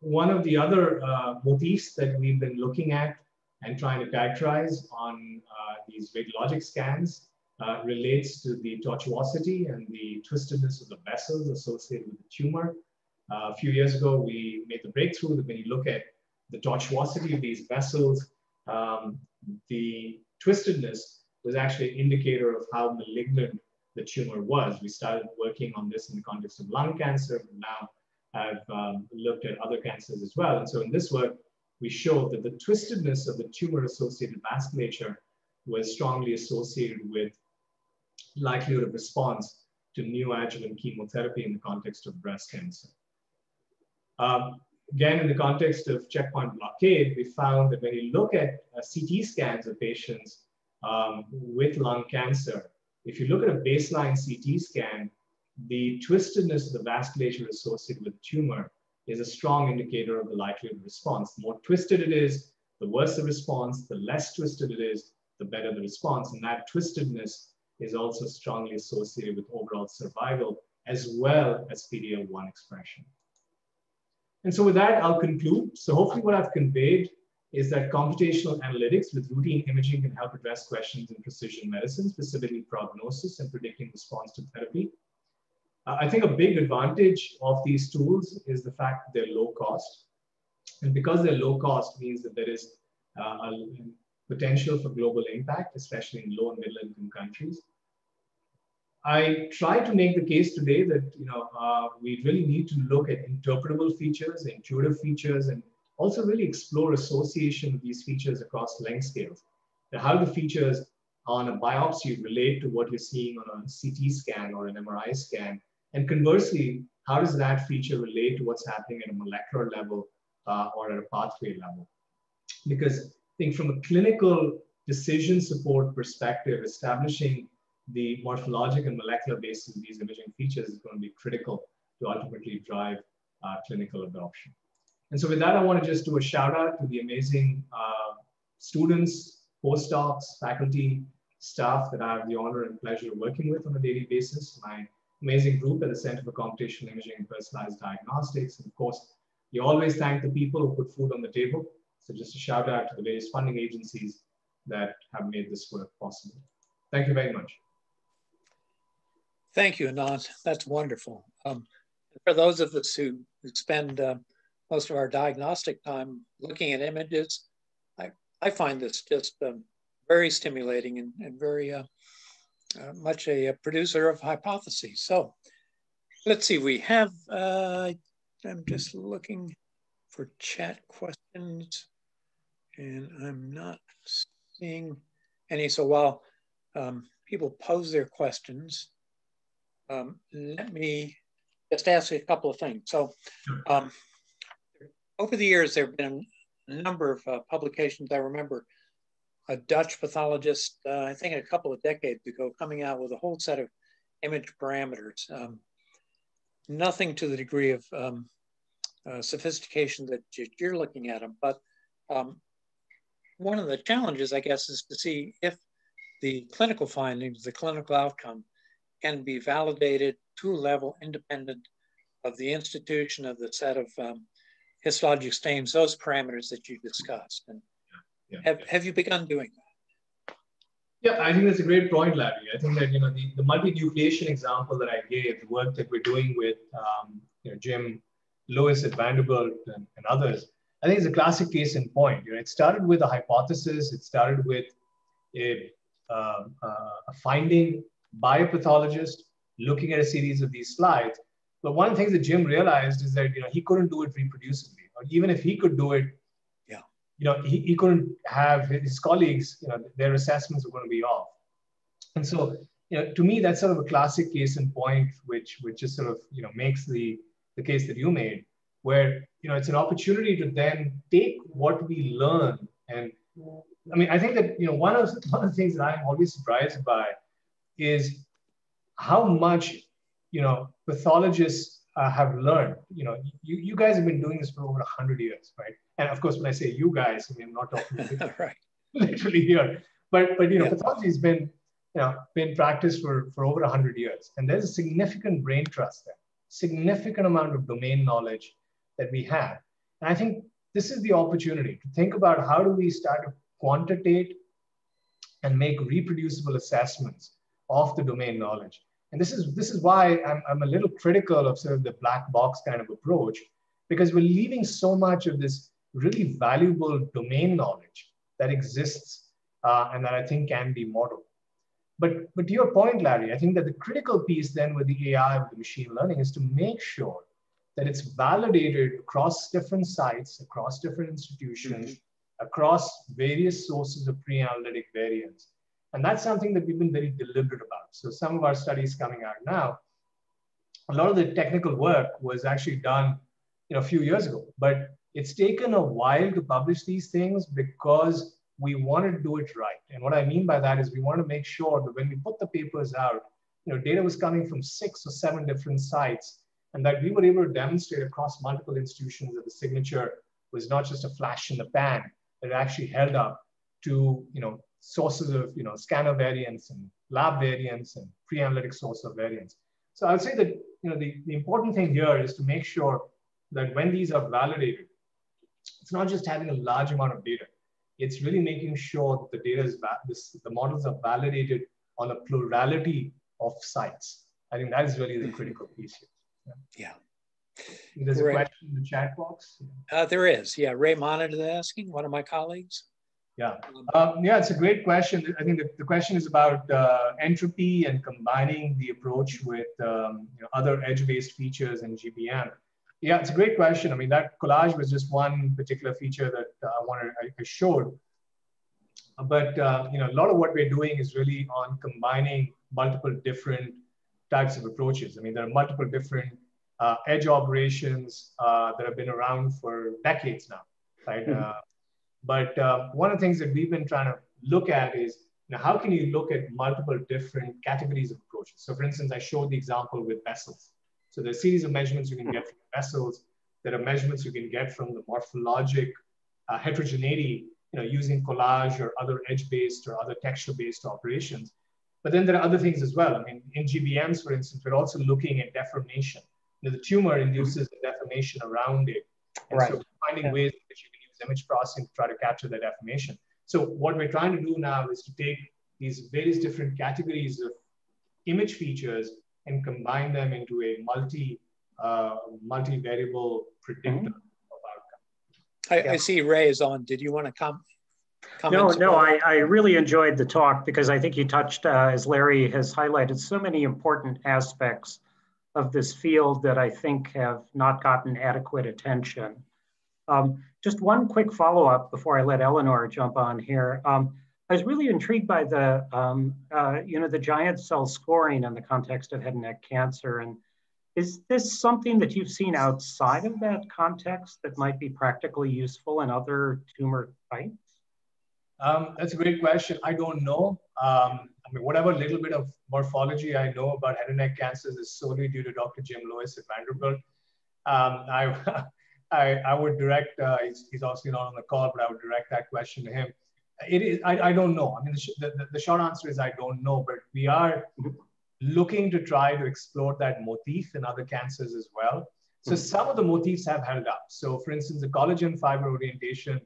one of the other uh, motifs that we've been looking at and trying to characterize on uh, these radiologic scans uh, relates to the tortuosity and the twistedness of the vessels associated with the tumor uh, a few years ago, we made the breakthrough that when you look at the tortuosity of these vessels, um, the twistedness was actually an indicator of how malignant the tumor was. We started working on this in the context of lung cancer, but now I've um, looked at other cancers as well. And so in this work, we showed that the twistedness of the tumor-associated vasculature was strongly associated with likelihood of response to new neoadjuvant chemotherapy in the context of breast cancer. Um, again, in the context of checkpoint blockade, we found that when you look at uh, CT scans of patients um, with lung cancer, if you look at a baseline CT scan, the twistedness of the vasculature associated with tumor is a strong indicator of the likelihood of response. The more twisted it is, the worse the response, the less twisted it is, the better the response. And that twistedness is also strongly associated with overall survival as well as PD-L1 expression. And so with that, I'll conclude. So hopefully what I've conveyed is that computational analytics with routine imaging can help address questions in precision medicine, specifically prognosis and predicting response to therapy. Uh, I think a big advantage of these tools is the fact that they're low cost. And because they're low cost means that there is uh, a potential for global impact, especially in low and middle income countries. I try to make the case today that you know uh, we really need to look at interpretable features, intuitive features, and also really explore association of these features across length scales. how the features on a biopsy relate to what you're seeing on a CT scan or an MRI scan, and conversely, how does that feature relate to what's happening at a molecular level uh, or at a pathway level? Because think from a clinical decision support perspective, establishing the morphologic and molecular basis of these imaging features is going to be critical to ultimately drive uh, clinical adoption. And so with that, I want to just do a shout out to the amazing uh, students, postdocs, faculty, staff that I have the honor and pleasure of working with on a daily basis, my amazing group at the Center for Computational Imaging and Personalized Diagnostics. And of course, you always thank the people who put food on the table. So just a shout out to the various funding agencies that have made this work possible. Thank you very much. Thank you, Anant. That's wonderful. Um, for those of us who spend uh, most of our diagnostic time looking at images, I, I find this just um, very stimulating and, and very uh, uh, much a, a, producer of hypotheses. So let's see, we have, uh, I'm just looking for chat questions and I'm not seeing any. So while um, people pose their questions, um, let me just ask you a couple of things. So, um, over the years, there have been a number of uh, publications. I remember a Dutch pathologist, uh, I think a couple of decades ago, coming out with a whole set of image parameters. Um, nothing to the degree of um, uh, sophistication that you're looking at them, but um, one of the challenges, I guess, is to see if the clinical findings, the clinical outcome, can be validated to a level independent of the institution of the set of um, histologic stains, those parameters that you discussed. And yeah, have, yeah. have you begun doing that? Yeah, I think that's a great point, Larry. I think that, you know, the, the multi-nucleation example that I gave, the work that we're doing with, um, you know, Jim Lewis at Vanderbilt and, and others, I think it's a classic case in point. You know, it started with a hypothesis. It started with a, uh, uh, a finding by a pathologist looking at a series of these slides. But one of the things that Jim realized is that you know he couldn't do it reproducibly, or even if he could do it, yeah, you know he, he couldn't have his colleagues, you know, their assessments were going to be off. And so, you know, to me, that's sort of a classic case in point, which which just sort of you know makes the the case that you made, where you know it's an opportunity to then take what we learn and I mean, I think that you know one of one of the things that I'm always surprised by is how much you know pathologists uh, have learned. You know, you, you guys have been doing this for over hundred years, right? And of course, when I say you guys, I mean I'm not talking right. literally here, but but you know, yeah. pathology has been you know been practiced for for over hundred years, and there's a significant brain trust there, significant amount of domain knowledge that we have, and I think this is the opportunity to think about how do we start to quantitate and make reproducible assessments of the domain knowledge. And this is, this is why I'm, I'm a little critical of sort of the black box kind of approach, because we're leaving so much of this really valuable domain knowledge that exists uh, and that I think can be modeled. But, but to your point, Larry, I think that the critical piece then with the AI, with the machine learning, is to make sure that it's validated across different sites, across different institutions, mm-hmm. across various sources of pre-analytic variance, and that's something that we've been very deliberate about. So some of our studies coming out now, a lot of the technical work was actually done you know, a few years ago, but it's taken a while to publish these things because we want to do it right. And what I mean by that is we want to make sure that when we put the papers out, you know, data was coming from six or seven different sites and that we were able to demonstrate across multiple institutions that the signature was not just a flash in the pan, that it actually held up to, you know, sources of you know, scanner variants and lab variants and pre-analytic source of variants. So I would say that you know, the, the important thing here is to make sure that when these are validated, it's not just having a large amount of data. It's really making sure that the data is, this, the models are validated on a plurality of sites. I think that is really the critical piece here. Yeah. There's a question in the chat box. Uh, there is. Yeah, Ray Monnat asking, one of my colleagues. Yeah, um, yeah, it's a great question. I think the, the question is about uh, entropy and combining the approach with um, you know, other edge-based features in GBM. Yeah, it's a great question. I mean, that collage was just one particular feature that uh, I wanted, I showed. But uh, you know, a lot of what we're doing is really on combining multiple different types of approaches. I mean, there are multiple different uh, edge operations uh, that have been around for decades now, right? Mm -hmm. But uh, one of the things that we've been trying to look at is know, how can you look at multiple different categories of approaches? So for instance, I showed the example with vessels. So there's a series of measurements you can get from vessels. There are measurements you can get from the morphologic uh, heterogeneity, you know, using collage or other edge-based or other texture-based operations. But then there are other things as well. I mean, in GBMs, for instance, we're also looking at deformation. You know, the tumor induces the deformation around it. And right. so finding yeah. ways in which you can use image processing to try to capture that deformation. So what we're trying to do now is to take these various different categories of image features and combine them into a multi uh, multi-variable predictor mm-hmm. of outcome. I, yeah. I, see Ray is on. Did you want to come? No, no, I, I really enjoyed the talk because I think you touched, uh, as Larry has highlighted, so many important aspects of this field that I think have not gotten adequate attention. Um, just one quick follow-up before I let Eleanor jump on here. Um, I was really intrigued by the, um, uh, you know, the giant cell scoring in the context of head and neck cancer. And is this something that you've seen outside of that context that might be practically useful in other tumor types? Um, that's a great question. I don't know. Um, I mean, whatever little bit of morphology I know about head and neck cancers is solely due to Dr. Jim Lewis at Vanderbilt. Um, I, I, I, would direct, uh, he's, he's obviously not on the call, but I would direct that question to him. It is, I, I don't know. I mean, the, the, the short answer is I don't know, but we are looking to try to explore that motif in other cancers as well. So mm-hmm. some of the motifs have held up. So for instance, the collagen fiber orientation,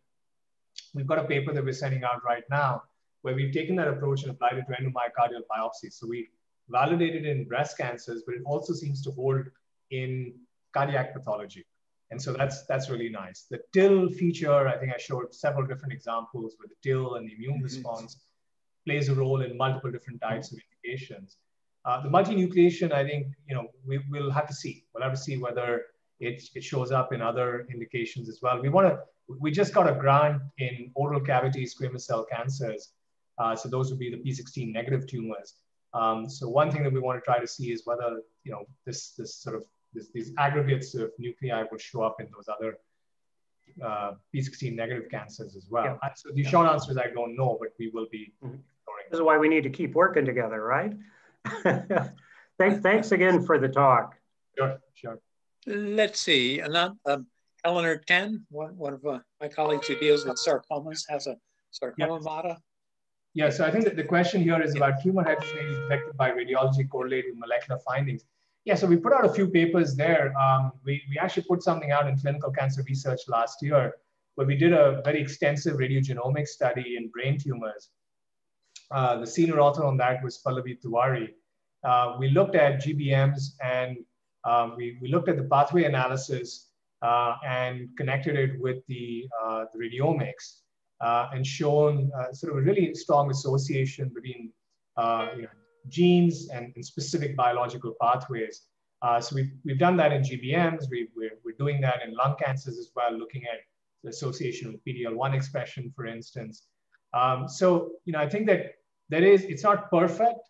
we've got a paper that we're sending out right now where we've taken that approach and applied it to endomyocardial biopsies. So we validated in breast cancers, but it also seems to hold in cardiac pathology. And so that's that's really nice. The TIL feature, I think I showed several different examples where the TIL and the immune mm-hmm. response plays a role in multiple different types of indications. Uh, the multinucleation, I think, you know, we, will have to see. We'll have to see whether it, it shows up in other indications as well. We want to, we just got a grant in oral cavity squamous cell cancers. Uh, so those would be the P16 negative tumors. Um, so one thing that we want to try to see is whether, you know, this, this sort of, this, these aggregates of nuclei will show up in those other uh, P16 negative cancers as well. Yeah. So the short answer is I don't know, but we will be mm -hmm. This is why we need to keep working together, right? thanks, thanks again for the talk. Sure, sure. Let's see. And um, Eleanor Chen, one, one of uh, my colleagues who deals with sarcomas, has a sarcoma yep. MATA. Yeah, so I think that the question here is about tumor heterogeneity detected by radiology correlated with molecular findings. Yeah, so we put out a few papers there. Um, we, we actually put something out in clinical cancer research last year where we did a very extensive radiogenomic study in brain tumors uh, the senior author on that was Pallavi Tiwari. Uh, we looked at GBMs and um, we, we looked at the pathway analysis uh, and connected it with the, uh, the radiomics uh, and shown sort of a really strong association between you know, genes and, and, specific biological pathways. so we've, we've done that in GBMs. We, we're, we're doing that in lung cancers as well, looking at the association with PD-L1 expression, for instance. Um, so, you know, I think that there is, it's not perfect,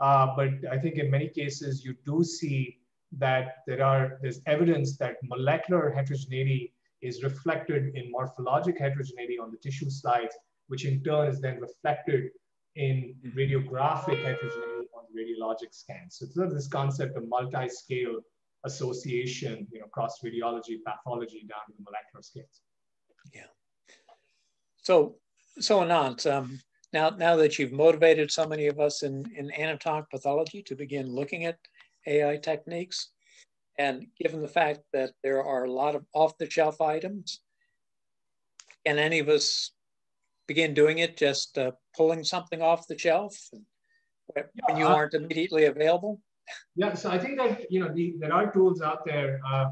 uh, but I think in many cases you do see that there are, there's evidence that molecular heterogeneity is reflected in morphologic heterogeneity on the tissue slides, which in turn is then reflected in radiographic heterogeneity on the radiologic scans. So sort of this concept of multi-scale association, you know, across radiology, pathology down to the molecular scales. Yeah. So, so Anant, um, now, now that you've motivated so many of us in, in anatomic pathology to begin looking at AI techniques, and given the fact that there are a lot of off-the-shelf items, can any of us begin doing it just uh, pulling something off the shelf when yeah, you aren't immediately available? Yeah, so I think that you know the, there are tools out there. Uh,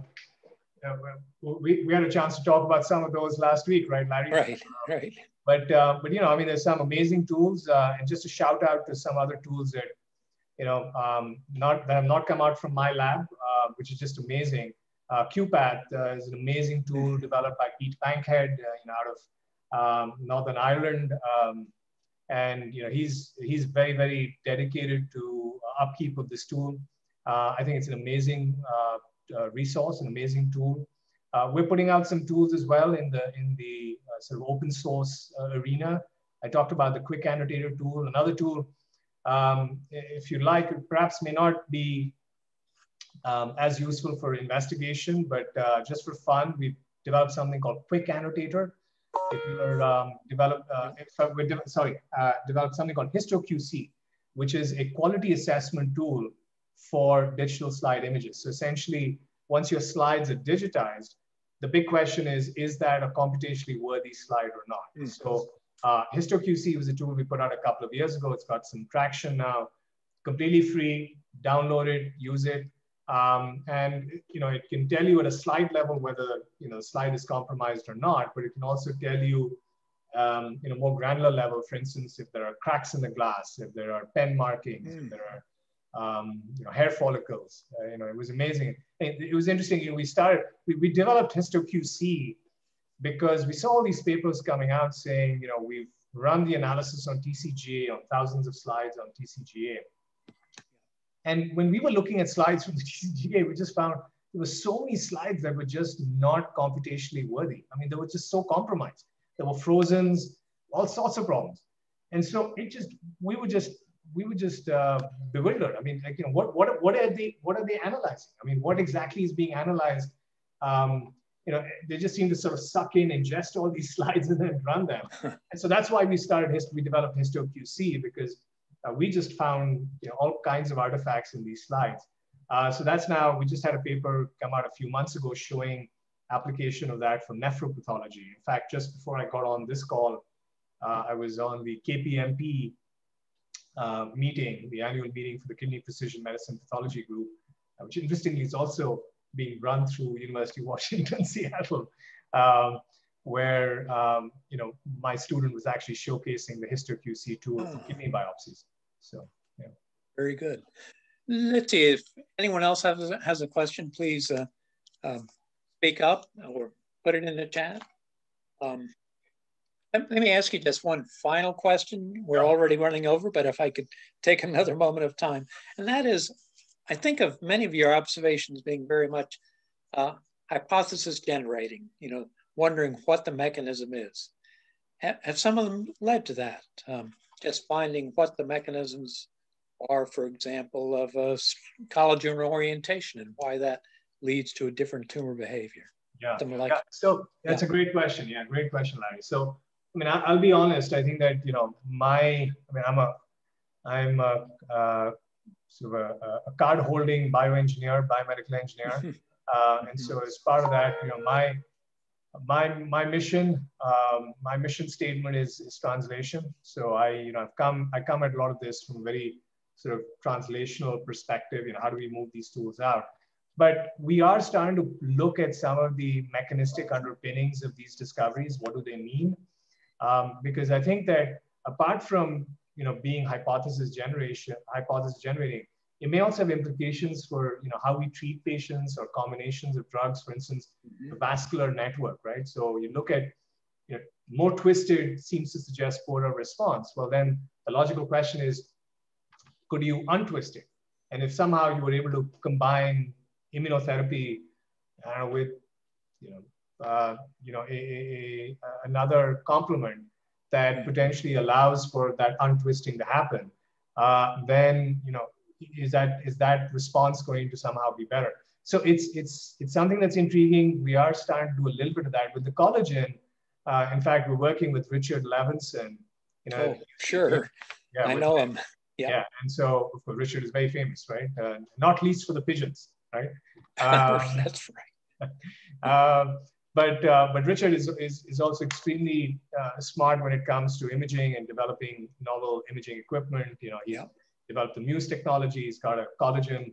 uh, we, we had a chance to talk about some of those last week, right, Larry? Right, right. But uh, but you know, I mean, there's some amazing tools, uh, and just a shout out to some other tools that you know um, not that have not come out from my lab, uh, which is just amazing. Uh, QuPath uh, is an amazing tool developed by Pete Bankhead, uh, you know, out of um, Northern Ireland, um, and you know he's he's very very dedicated to upkeep of this tool. I think it's an amazing resource, an amazing tool. Uh, we're putting out some tools as well in the in the uh, sort of open source uh, arena. I talked about the quick annotator tool. Another tool, um, if you like, it perhaps may not be um, as useful for investigation, but uh, just for fun, we've developed something called Quick Annotator. If you're um, develop, uh, if, uh, we de sorry, developed something called HistoQC, which is a quality assessment tool for digital slide images. So essentially, once your slides are digitized, the big question is, is that a computationally worthy slide or not? Mm -hmm. So uh, HistoQC was a tool we put out a couple of years ago. It's got some traction now, completely free, download it, use it. Um, and you know, it can tell you at a slide level whether you know the slide is compromised or not, but it can also tell you um, in a more granular level, for instance, if there are cracks in the glass, if there are pen markings, mm. if there are um, you know, hair follicles. Uh, you know, it was amazing. It, it was interesting. You know, we started, we, we developed HistoQC because we saw all these papers coming out saying, you know, we've run the analysis on TCGA, on thousands of slides on TCGA. And when we were looking at slides from the TCGA, we just found there were so many slides that were just not computationally worthy. I mean, they were just so compromised. There were frozens, all sorts of problems. And so it just, we were just, we were just uh, bewildered. I mean, like, you know, what, what, what are they, what are they analyzing? I mean, what exactly is being analyzed? Um, you know, they just seem to sort of suck in, ingest all these slides and then run them. and so that's why we started, we developed HistoQC because uh, we just found you know, all kinds of artifacts in these slides. Uh, so that's now, we just had a paper come out a few months ago showing application of that for nephropathology. In fact, just before I got on this call, uh, I was on the KPMP uh, meeting, the annual meeting for the Kidney Precision Medicine Pathology Group, uh, which interestingly is also being run through University of Washington, Seattle, um, where um, you know my student was actually showcasing the HistoQC tool for kidney biopsies. So, yeah. Very good. Let's see if anyone else has, has a question, please uh, um, speak up or put it in the chat. Um, let me ask you just one final question. We're already running over, but if I could take another moment of time, and that is, I think of many of your observations being very much uh, hypothesis generating, you know, wondering what the mechanism is. Have some of them led to that? Um, just finding what the mechanisms are, for example, of a collagen orientation and why that leads to a different tumor behavior. Yeah. Like, yeah. So that's yeah. a great question. Yeah, great question, Larry. So, I mean, I, will be honest. I think that you know, my, I mean, I'm a, I'm a, uh, sort of a, a card holding bioengineer, biomedical engineer, uh, and so as part of that, you know, my my my mission um, my mission statement is, is translation. So i you know i've come i come at a lot of this from a very sort of translational perspective you know how do we move these tools out? But we are starting to look at some of the mechanistic underpinnings of these discoveries. What do they mean? Um, because i think that apart from you know being hypothesis generation hypothesis generating it may also have implications for you know how we treat patients or combinations of drugs, for instance, mm-hmm. the vascular network, right? So you look at you know, more twisted seems to suggest poorer response. Well, then the logical question is, could you untwist it? And if somehow you were able to combine immunotherapy uh, with you know, uh, you know, a, a, a, another complement that potentially allows for that untwisting to happen, uh, then you know is that is that response going to somehow be better? So it's it's it's something that's intriguing. We are starting to do a little bit of that with the collagen. Uh, in fact, we're working with Richard Levenson. You know, oh, sure. Yeah, I know him. Yeah. yeah. And so, of course, Richard is very famous, right? Uh, not least for the pigeons, right? Um, that's right. uh, but uh, but Richard is, is, is also extremely uh, smart when it comes to imaging and developing novel imaging equipment. You know, he's yeah developed the Muse technology. He's got a collagen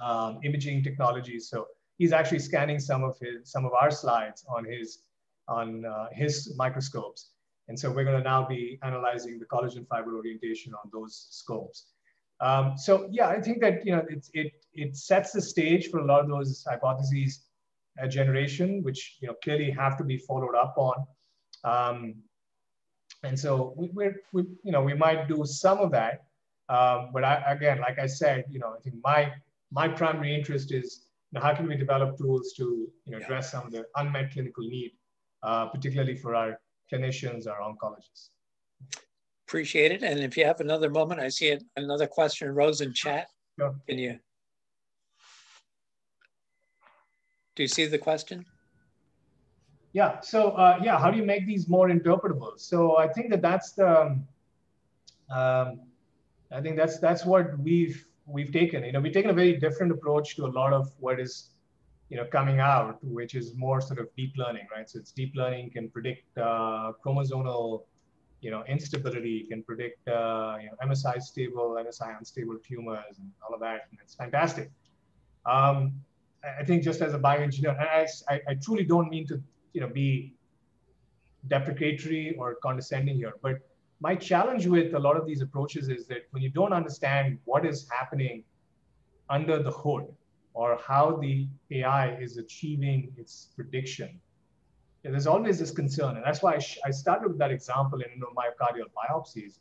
um, imaging technology. So he's actually scanning some of his some of our slides on his on uh, his microscopes. And so we're going to now be analyzing the collagen fiber orientation on those scopes. Um, so yeah, I think that you know it, it it sets the stage for a lot of those hypotheses generation, which you know clearly have to be followed up on. Um, and so we, we're, we, you know, we might do some of that, um, but I, again, like I said, you know, I think my my primary interest is you know, how can we develop tools to you know, address some of the unmet clinical need, uh, particularly for our clinicians, our oncologists. Appreciate it. And if you have another moment, I see another question rose in chat. Sure. Can you? Do you see the question? Yeah. So uh, yeah, how do you make these more interpretable? So I think that that's the um, I think that's that's what we've we've taken. You know, we've taken a very different approach to a lot of what is, you know, coming out, which is more sort of deep learning, right? So it's deep learning can predict uh, chromosomal, you know, instability, can predict uh, you know, MSI stable, MSI unstable tumors, and all of that. And it's fantastic. Um, I think just as a bioengineer, I, I truly don't mean to, you know, be deprecatory or condescending here, but my challenge with a lot of these approaches is that when you don't understand what is happening under the hood or how the AI is achieving its prediction, there's always this concern. And that's why I, I started with that example in myocardial biopsies,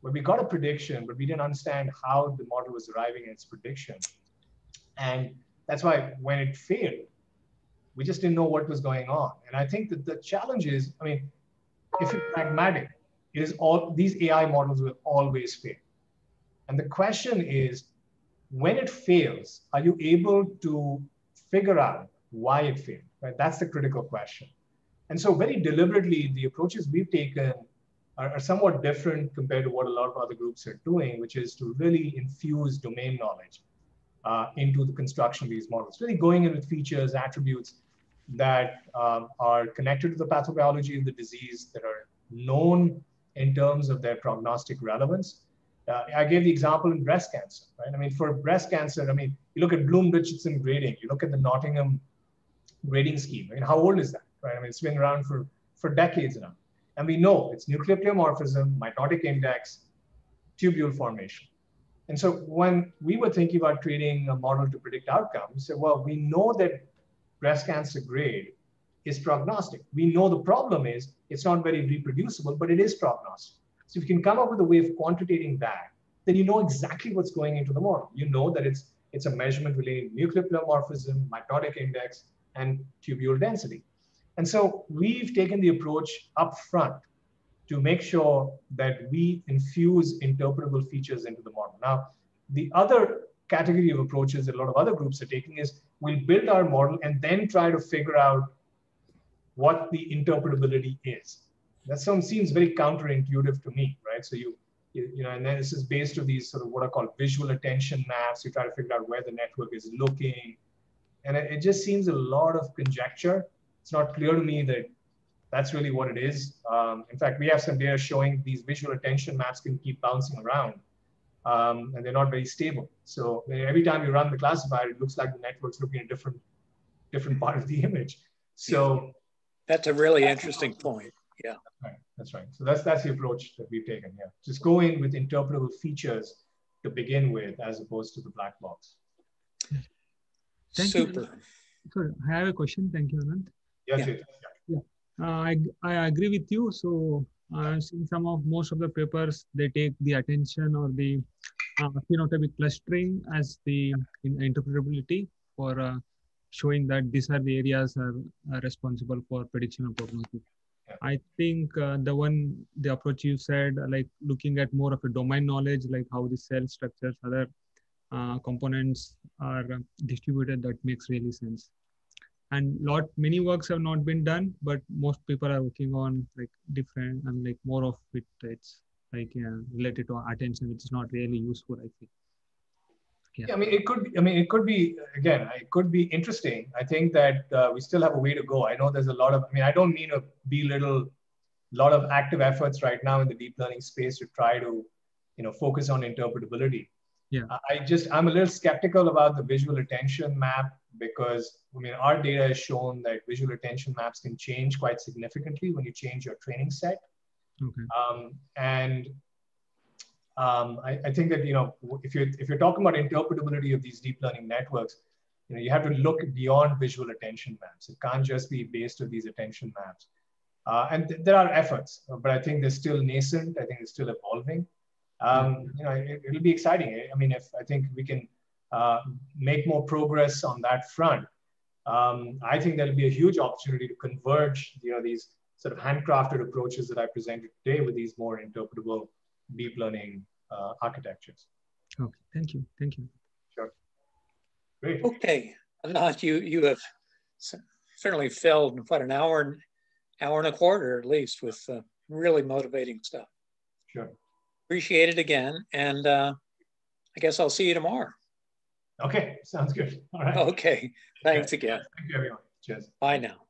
where we got a prediction, but we didn't understand how the model was arriving at its prediction. And that's why when it failed, we just didn't know what was going on. And I think that the challenge is, I mean, if you're pragmatic, it is all these AI models will always fail. And the question is, when it fails, are you able to figure out why it failed? Right? That's the critical question. And so, very deliberately, the approaches we've taken are, are, somewhat different compared to what a lot of other groups are doing, which is to really infuse domain knowledge uh, into the construction of these models, really going in with features, attributes that um, are connected to the pathobiology of the disease, that are known in terms of their prognostic relevance. Uh, I gave the example in breast cancer, right? I mean, for breast cancer, I mean, you look at Bloom Richardson grading, you look at the Nottingham grading scheme. I mean, how old is that, right? I mean, it's been around for, for decades now. And we know it's nuclear pleomorphism, mitotic index, tubule formation. And so when we were thinking about creating a model to predict outcomes, we said, well, we know that breast cancer grade is prognostic. We know the problem is it's not very reproducible, but it is prognostic. So if you can come up with a way of quantitating that, then you know exactly what's going into the model. You know that it's it's a measurement relating nuclear pleomorphism, mitotic index, and tubule density. And so we've taken the approach up front to make sure that we infuse interpretable features into the model. Now, the other category of approaches that a lot of other groups are taking is we'll build our model and then try to figure out what the interpretability is. That sounds seems very counterintuitive to me, right? So you, you, you know, and then this is based on these sort of what are called visual attention maps. You try to figure out where the network is looking, and it, it just seems a lot of conjecture. It's not clear to me that that's really what it is. Um, in fact, we have some data showing these visual attention maps can keep bouncing around um, and they're not very stable. So every time you run the classifier, it looks like the network's looking at a different, different part of the image. So that's a really interesting point. Yeah. That's right. That's right. So that's that's the approach that we've taken. Yeah. Just go in with interpretable features to begin with, as opposed to the black box. Thank Super. You. Sorry, I have a question. Thank you, Anant. Yes, yeah. yeah. Uh, I, I agree with you. So uh, in some of most of the papers, they take the attention or the uh, phenotypic clustering as the in interpretability for uh, showing that these are the areas are, are responsible for prediction of prognosis. I think uh, the one the approach you said, like looking at more of a domain knowledge, like how the cell structures, other uh, components are distributed, that makes really sense and lot many works have not been done but most people are working on like different and like more of it it's like related to attention which is not really useful i think yeah. yeah. i mean it could i mean it could be again it could be interesting i think that uh, we still have a way to go i know there's a lot of i mean i don't mean to belittle a lot of active efforts right now in the deep learning space to try to you know focus on interpretability yeah i just i'm a little skeptical about the visual attention map because I mean, our data has shown that visual attention maps can change quite significantly when you change your training set. Okay. Um, and um, I, I, think that you know if you're if you're talking about interpretability of these deep learning networks, you know you have to look beyond visual attention maps. It can't just be based on these attention maps. Uh, and th there are efforts, but I think they're still nascent. I think it's still evolving. Um, you know, it, will be exciting. I mean, if I think we can uh, make more progress on that front, um, I think there'll be a huge opportunity to converge, you know, these sort of handcrafted approaches that I presented today with these more interpretable deep learning uh, architectures. Okay, thank you, thank you. Sure. Great. Okay, Anant, you you have certainly filled what an hour and hour and a quarter at least with uh, really motivating stuff. Sure. Appreciate it again, and uh, I guess I'll see you tomorrow. Okay, sounds good. All right. Okay, thanks again. Thank you, everyone. Cheers. Bye now.